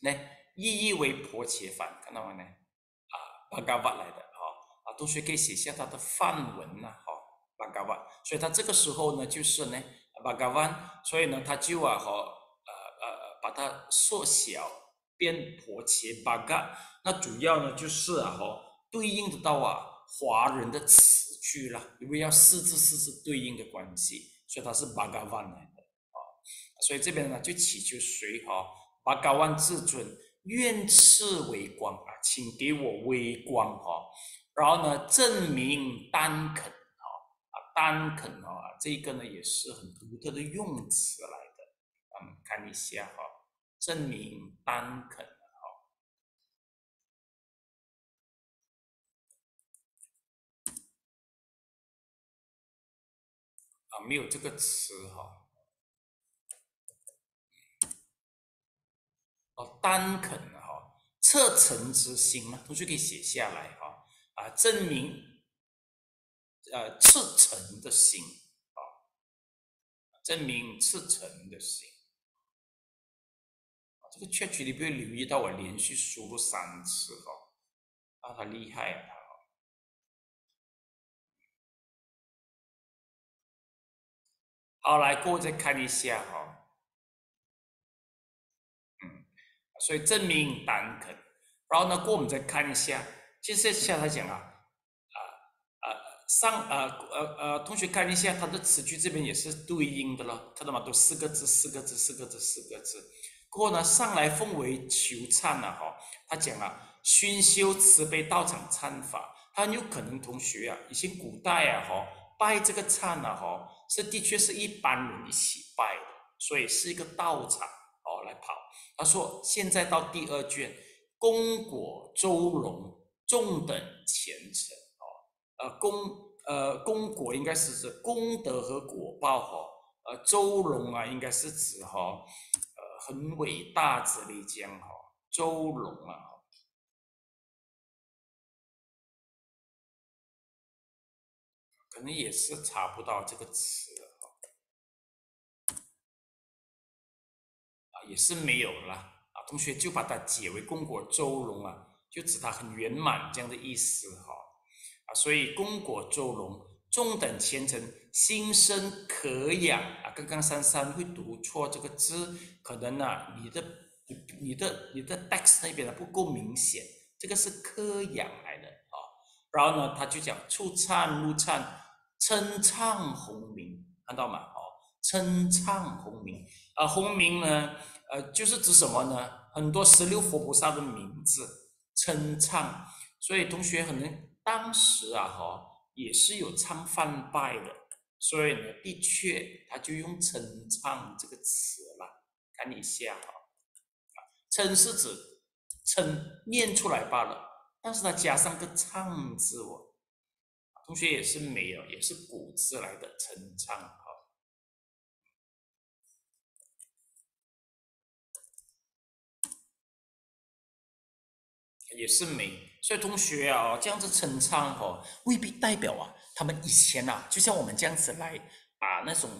那意义为坡切凡，看到没呢？啊，八嘎瓦来的哈，啊，同学可以写下他的范文呐，哈，八嘎瓦，所以他这个时候呢，就是呢。八嘎湾，所以呢，他就啊，和呃呃，把它缩小变婆切八嘎。那主要呢，就是啊，和对应得到啊华人的词句了，因为要四字四字对应的关系，所以它是八嘎湾来的。所以这边呢，就祈求谁哈，巴嘎湾至尊愿赐微光啊，请给我微光哈，然后呢，证明丹肯。单肯啊，这个呢也是很独特的用词来的。我们看一下哈，证明单肯啊，没有这个词哈。哦，单肯哈，赤诚之心嘛，同学可以写下来哈啊，证明。呃，赤诚的心啊，证明赤诚的心。这个确实你不要留意到我连续输入三次哈，啊，他厉害啊。好，来过再看一下哈，所以证明单肯，然后呢，过我们再看一下，接下来讲啊。啊上呃呃呃，同学看一下，他的词句这边也是对应的了，看到吗？都四个字，四个字，四个字，四个字。过呢，上来奉为求忏了哈。他讲啊，熏修慈悲道场忏法，他很有可能同学啊，以前古代啊哈，拜这个忏啊哈，是的确是一般人一起拜的，所以是一个道场哦来跑。他说现在到第二卷，功果周隆，众等虔诚。呃，功呃功果应该是指功德和果报哈，呃周龙啊应该是指哈，呃很伟大之类这样哈，周龙啊，可能也是查不到这个词也是没有了啊，同学就把它解为功果周龙啊，就指它很圆满这样的意思哈啊。所以功果周隆，中等虔诚，心生可养啊。刚刚珊珊会读错这个字，可能呢，你的、你的、你的 dex 那边呢不够明显，这个是科养来的啊。然后呢，他就讲出灿入灿，称唱洪名，看到吗？哦，称唱洪名啊，洪名呢，呃，就是指什么呢？很多十六佛菩萨的名字称唱，所以同学可能。当时啊，哈也是有唱翻拜的，所以呢，的确他就用称唱这个词了。看一下哈，称是指称念出来罢了，但是他加上个唱字哦，同学也是没有，也是古字来的称唱也是美。所以同学啊，这样子称唱哦，未必代表啊，他们以前呐，就像我们这样子来把那种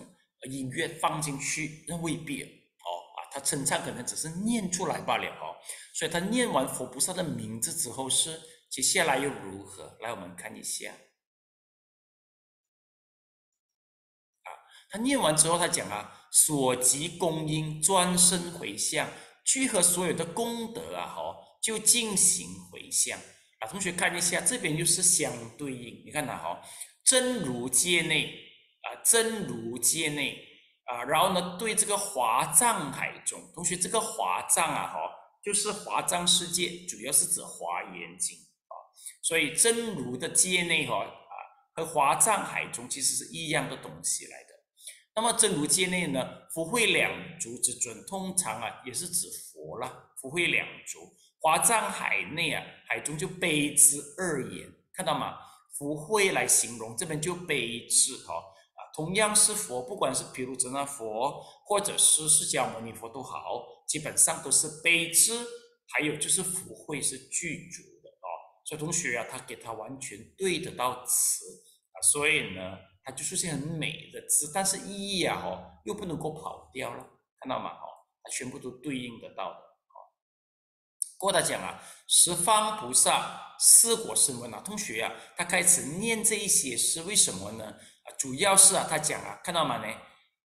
音乐放进去，那未必哦啊，他称唱可能只是念出来罢了哦。所以他念完佛菩萨的名字之后，是接下来又如何？来，我们看一下。啊，他念完之后，他讲啊，所及功因专生回向，聚合所有的功德啊，哈，就进行回向。啊，同学看一下，这边就是相对应，你看它哈，真如界内啊，真如界内啊，然后呢，对这个华藏海中，同学这个华藏啊，哈，就是华藏世界，主要是指华严经啊，所以真如的界内哈啊，和华藏海中其实是一样的东西来的。那么真如界内呢，福慧两足之尊，通常啊也是指佛了，福慧两足。华藏海内啊，海中就悲之二言，看到吗？福慧来形容，这边就悲之哈啊，同样是佛，不管是毗卢遮那佛，或者是释迦牟尼佛都好，基本上都是悲之，还有就是福慧是具足的哦。所以同学啊，他给他完全对得到词啊，所以呢，它就出现很美的字，但是意义啊，哈，又不能够跑掉了，看到吗？哈，它全部都对应得到的。过他讲啊，十方菩萨四果声闻啊，同学啊，他开始念这一些是为什么呢？啊，主要是啊，他讲啊，看到吗？呢，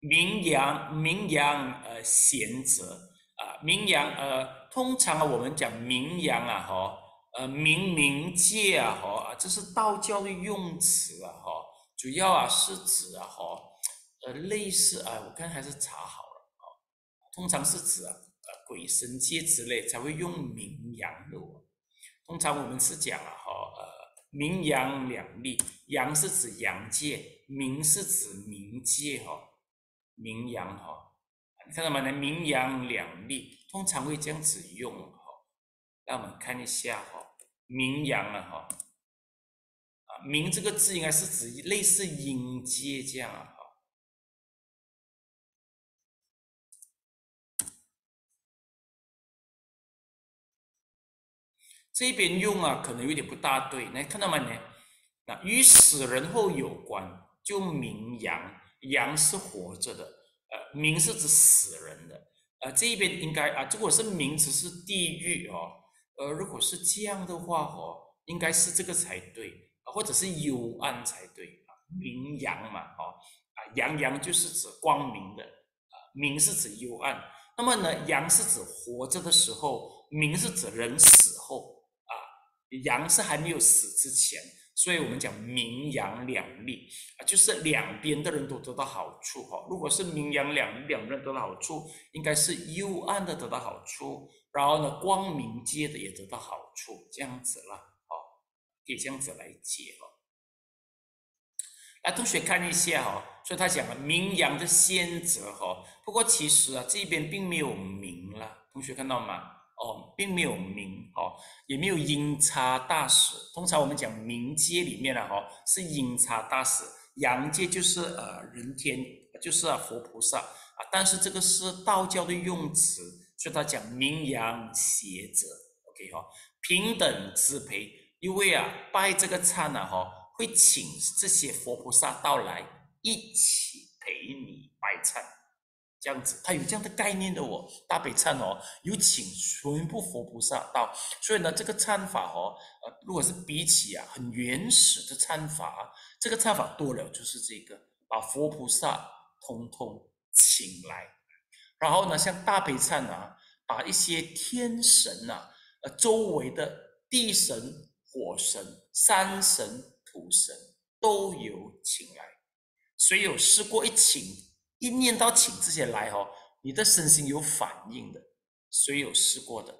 名扬名扬呃贤者啊，名扬呃，通常啊，我们讲名扬啊，哈，呃，名名界啊，哈，这是道教的用词啊，哈，主要啊是指啊，哈，呃，类似啊，我看还是查好了啊，通常是指啊。鬼神界之类才会用名扬的哦。通常我们是讲啊，哈，呃，名扬两利，扬是指阳界，名是指冥界，哈，名扬哈，你看到吗？呢，名扬两利，通常会这样子用，哈。让我们看一下，哈，名扬啊，哈，啊，名这个字应该是指类似阴界这样啊。这边用啊，可能有点不大对。来看到没？呢，那与死人后有关，就名阳，阳是活着的，呃，名是指死人的，呃，这一边应该啊，如果是名词是地狱哦，呃，如果是这样的话哦，应该是这个才对，或者是幽暗才对啊，名阳嘛，哦，啊，阳阳就是指光明的，啊，明是指幽暗，那么呢，阳是指活着的时候，明是指人死。阳是还没有死之前，所以我们讲名阳两利啊，就是两边的人都得到好处哈。如果是名阳两两人得到好处，应该是幽暗的得到好处，然后呢，光明界的也得到好处，这样子了哦，可以这样子来解哦。来，同学看一下哈，所以他讲了名阳的先者哈，不过其实啊这边并没有名了，同学看到吗？哦，并没有明哦，也没有阴差大使。通常我们讲冥界里面呢，哈，是阴差大使；阳界就是呃人天，就是啊佛菩萨啊。但是这个是道教的用词，所以他讲名阳邪者，OK 哈，平等支配。因为啊拜这个忏呢，哈，会请这些佛菩萨到来一起陪你拜忏。这样子，他有这样的概念的哦。大悲忏哦，有请全部佛菩萨到，所以呢，这个忏法哦，呃，如果是比起啊很原始的忏法，这个忏法多了就是这个，把佛菩萨通通请来，然后呢，像大悲忏啊，把一些天神呐，呃，周围的地神、火神、山神、土神都有请来，谁有试过一请？一念到请这些来哦，你的身心有反应的，谁有试过的？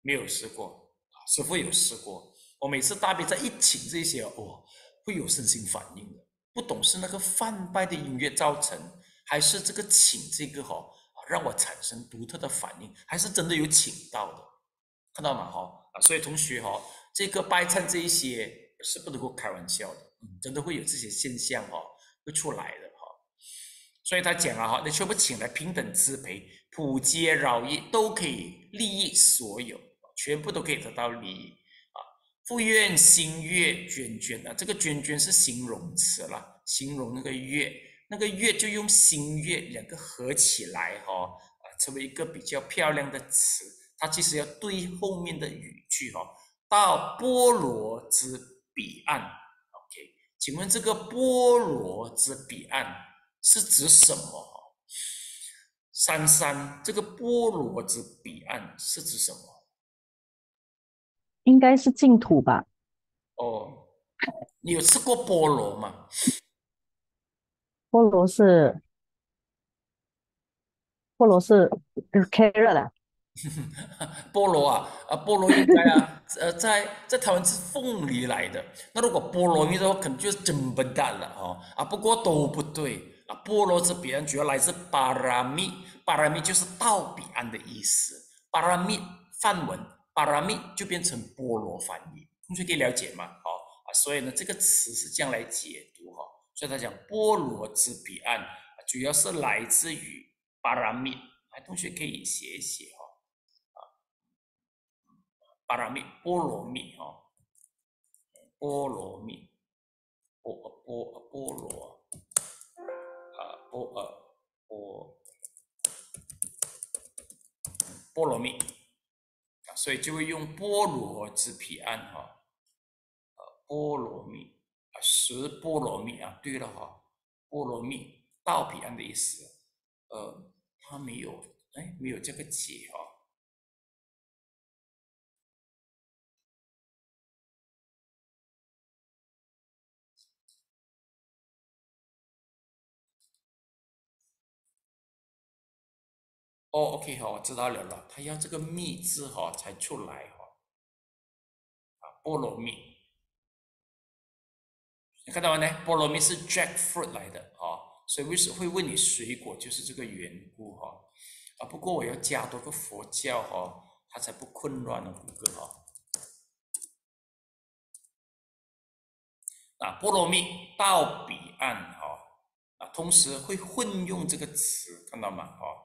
没有试过啊，师傅有试过。我每次大悲在一请这些哦，会有身心反应的。不懂是那个泛拜的音乐造成，还是这个请这个哈啊让我产生独特的反应，还是真的有请到的？看到吗？哈啊，所以同学哈，这个拜忏这一些是不能够开玩笑的，真的会有这些现象哈，会出来的。所以他讲了哈，那全部请来平等支配，普皆饶益，都可以利益所有。全部都可以得到利益啊。富愿新月娟娟啊，这个娟娟是形容词了，形容那个月，那个月就用新月两个合起来哈啊，成为一个比较漂亮的词。它其实要对后面的语句哈，到波罗之彼岸。OK，请问这个波罗之彼岸是指什么？三三，这个波罗之彼岸是指什么？应该是净土吧。哦，你有吃过菠萝吗？菠萝是菠萝是 carrot 的。菠萝啊，啊，菠萝应该啊，呃，在在台湾是凤梨来的。那如果菠萝蜜的话，可能就是真笨蛋了哦。啊，不过都不对。啊，波罗之彼岸主要来自巴拉密，巴拉密就是到彼岸的意思。巴拉密梵文，巴拉密就变成波罗翻译，同学可以了解吗？好啊，所以呢，这个词是这样来解读哈。所以他讲波罗之彼岸，主要是来自于巴拉密。哎，同学可以写一写哈，啊，巴拉密，波罗蜜哈，波罗蜜，波波波罗。波呃波菠罗蜜啊，所以就会用波罗之彼岸哈，呃波罗蜜啊，十菠罗蜜啊，对了哈，菠罗蜜到彼岸的意思，呃，它没有哎，没有这个解哈。哦，OK 哈，我知道了了，他要这个蜜字哈才出来哈，啊，菠萝蜜，你看到没呢？菠萝蜜是 jackfruit 来的哈，所以为什会问你水果，就是这个缘故哈，啊，不过我要加多个佛教哈，它才不混乱了谷歌哈，啊，菠萝蜜到彼岸哈，啊，同时会混用这个词，看到吗？哈。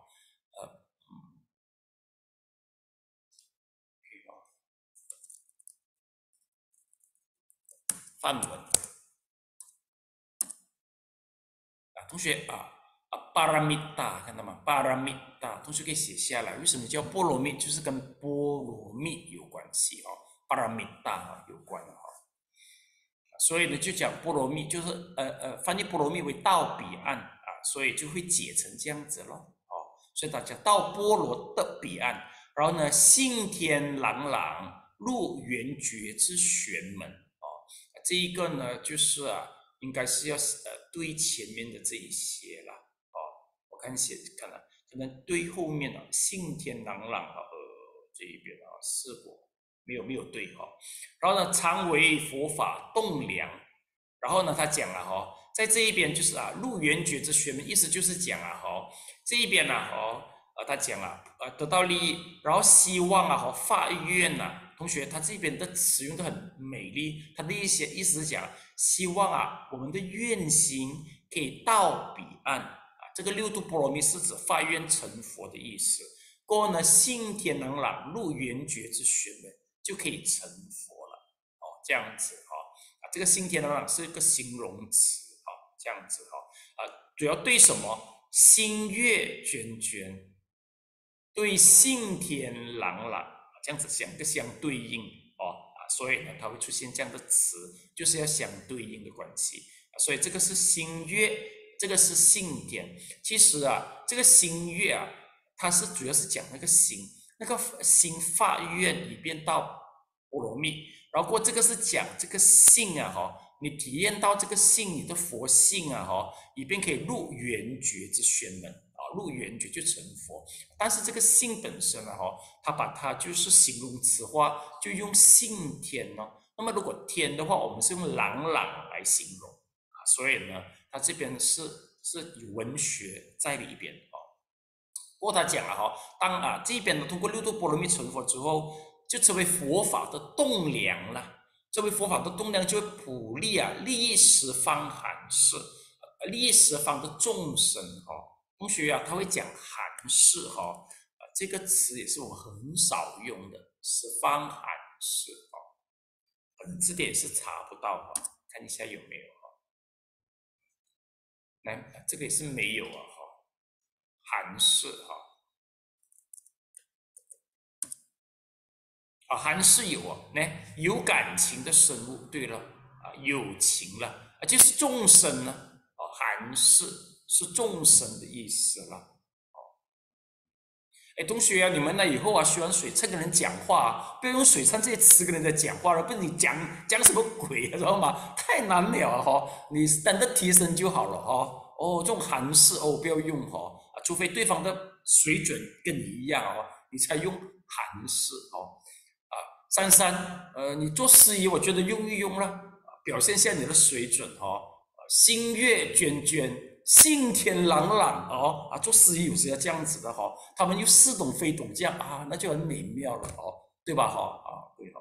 范文啊，同学啊啊，巴拉蜜达看到吗？巴拉蜜达，同学可以写下来。为什么叫菠萝蜜？就是跟菠萝蜜有关系哦，巴拉蜜达啊有关哈。所以呢，就讲菠萝蜜，就是呃呃，翻译菠萝蜜为到彼岸啊，所以就会解成这样子咯。哦。所以大家到菠萝的彼岸，然后呢，信天朗朗，入圆觉之玄门。这一个呢，就是啊，应该是要呃对前面的这一些了哦。我看写可能，可能对后面的信天朗朗啊，呃这一边啊是否没有没有对哈。然后呢，常为佛法栋梁。然后呢，他讲了哈，在这一边就是啊，入圆觉之学门，意思就是讲啊哈，这一边呢哈，啊他讲了呃得到利益，然后希望啊和发愿呐。同学，他这边的词用的很美丽，他的一些意思是讲，希望啊，我们的愿心可以到彼岸啊。这个六度波罗蜜是指发愿成佛的意思。过后呢，信天能朗，入圆觉之玄门，就可以成佛了。哦，这样子哦啊，这个信天能朗是一个形容词啊，这样子哦啊，主要对什么？心悦涓涓，对信天朗朗。这样子相个相对应哦啊，所以呢，它会出现这样的词，就是要相对应的关系啊。所以这个是心悦，这个是信天。其实啊，这个心悦啊，它是主要是讲那个心，那个心发愿里边到波罗蜜，然后这个是讲这个性啊哈，你体验到这个性，你的佛性啊哈，以便可以入圆觉之玄门。入圆觉就成佛，但是这个性本身啊，哈，他把它就是形容词化，就用性天哦。那么如果天的话，我们是用朗朗来形容啊，所以呢，他这边是是有文学在里边哦。不过他讲了哈，当啊这边呢通过六度波罗蜜成佛之后，就成为佛法的栋梁了。这位佛法的栋梁就会普利啊，利益十方寒士，利益十方的众生哈。同学啊，他会讲“寒士”哈，啊，这个词也是我很少用的是方寒式哦，字典是查不到哈，看一下有没有哈。来，这个也是没有啊哈，寒式哈。啊，寒是有啊，来有感情的生物。对了，啊，有情了，啊，就是众生呢。哦，寒是是众生的意思了。哦，哎，同学啊，你们呢以后啊，学完水灿跟人讲话，啊不要用水灿这些词跟人家讲话了，不然你讲讲什么鬼，知道吗？太难了哈，你单单提升就好了哈。哦，这种韩式哦，不要用哈，啊，除非对方的水准跟你一样哦，你才用韩式哦。啊珊珊，呃，你做司仪，我觉得用一用了，表现下你的水准哦。星月娟娟，信天朗朗哦，啊，做司仪有时要这样子的哈，他们又似懂非懂这样啊，那就很美妙了哦，对吧哈？啊，对哈。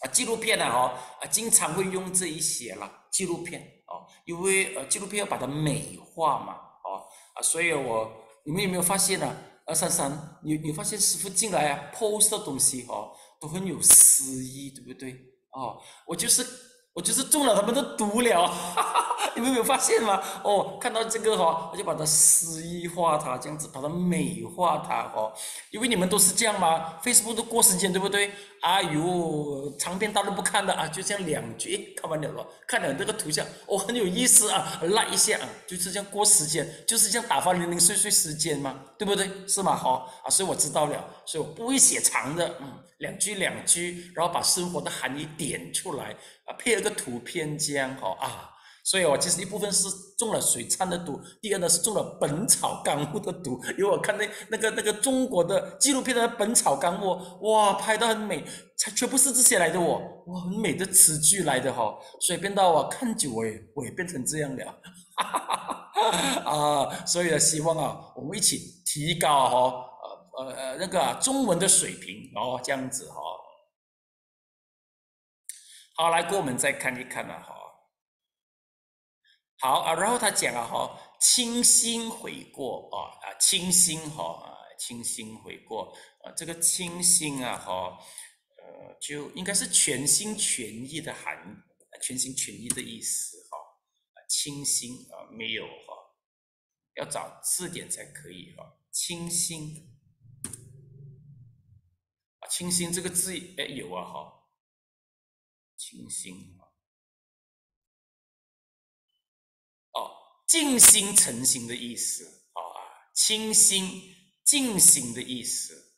啊，纪录片呢哈，啊，经常会用这一些了，纪录片哦，因为呃，纪录片要把它美化嘛，哦，啊，所以我你们有没有发现呢？二三三，你你发现师傅进来啊，pose 的东西哦，都很有诗意，对不对？哦，我就是。我就是中了他们的毒了，你们有没有发现吗？哦，看到这个哈，我就把它诗意化它，这样子把它美化它哦。因为你们都是这样嘛，Facebook 都过时间对不对？哎呦，长篇大论不看的啊，就这样两句看完了了，看了这个图像哦很有意思啊，拉一下啊，就是这样过时间，就是这样打发零零碎碎时间嘛，对不对？是吗？好啊，所以我知道了，所以我不会写长的，嗯，两句两句，然后把生活的含义点出来。配了个图片这样哈啊，所以我其实一部分是中了水灿的毒，第二呢是中了《本草纲目》的毒，因为我看那那个那个中国的纪录片的《本草纲目》，哇，拍的很美，才全部是这些来的哦，哇，很美的词句来的哈，所以变到我看久我也我也变成这样了，哈哈哈哈啊，所以呢，希望啊，我们一起提高哈呃呃呃那个中文的水平哦，这样子哈。好，来过我们再看一看了哈。好啊，然后他讲啊哈，清心悔过啊啊，清心哈啊，清心悔过啊，这个清心啊哈，呃，就应该是全心全意的含，全心全意的意思哈。清心啊，没有哈，要找字典才可以哈。清心啊，清心这个字哎有啊哈。清心啊，哦，静心成心的意思啊，清心静心的意思，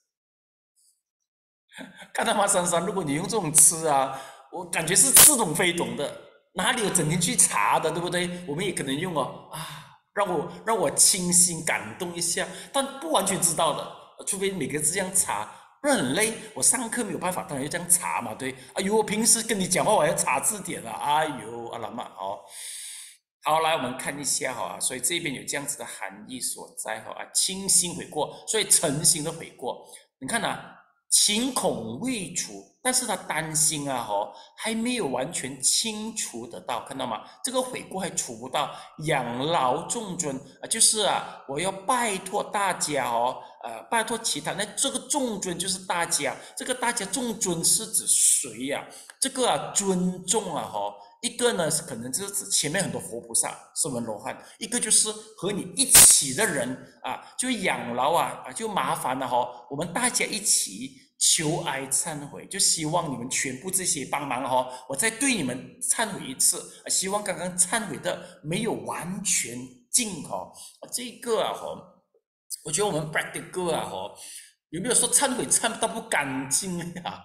看到吗？珊珊，如果你用这种词啊，我感觉是似懂非懂的，哪里有整天去查的，对不对？我们也可能用哦啊，让我让我清心感动一下，但不完全知道的，除非每个字这样查。不是很累，我上课没有办法，当然要这样查嘛，对。哎呦，我平时跟你讲话，我要查字典啊。哎呦，阿拉妈，哦，好，来我们看一下哈，所以这边有这样子的含义所在哈啊，清心悔过，所以诚心的悔过。你看呐，情恐未除，但是他担心啊哈，还没有完全清除得到，看到吗？这个悔过还除不到，养劳众尊啊，就是啊，我要拜托大家哦。呃，拜托其他，那这个众尊就是大家，这个大家众尊是指谁呀？这个，尊重啊，哈，一个呢是可能就是前面很多活菩萨是文罗汉，一个就是和你一起的人啊，就养老啊啊，就麻烦了哈，我们大家一起求哀忏悔，就希望你们全部这些帮忙哈，我再对你们忏悔一次，希望刚刚忏悔的没有完全尽哈，这个啊哈。我觉得我们 practice 歌啊，哈，有没有说忏悔忏到不干净呀？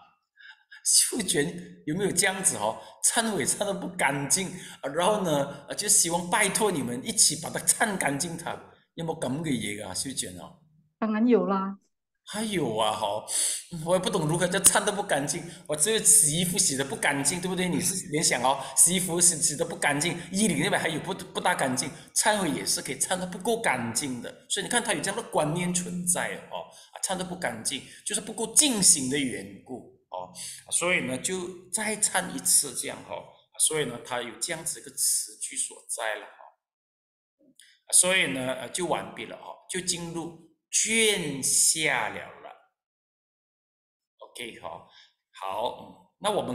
秀娟有没有这样子哦？忏悔忏的不干净，然后呢，就希望拜托你们一起把它忏干净，它有冇咁嘅嘢啊？秀娟哦，当然有啦。还有啊，哈，我也不懂如何叫擦的不干净。我只有洗衣服洗的不干净，对不对？你是联想哦，洗衣服洗洗的不干净，衣领那边还有不不大干净，忏悔也是可以忏的不够干净的。所以你看，他有这样的观念存在哦，啊，忏的不干净就是不够尽心的缘故哦，所以呢，就再唱一次这样哈，所以呢，他有这样子一个词句所在了哈，所以呢，就完毕了哈，就进入。卷下了了，OK 哈，好，那我们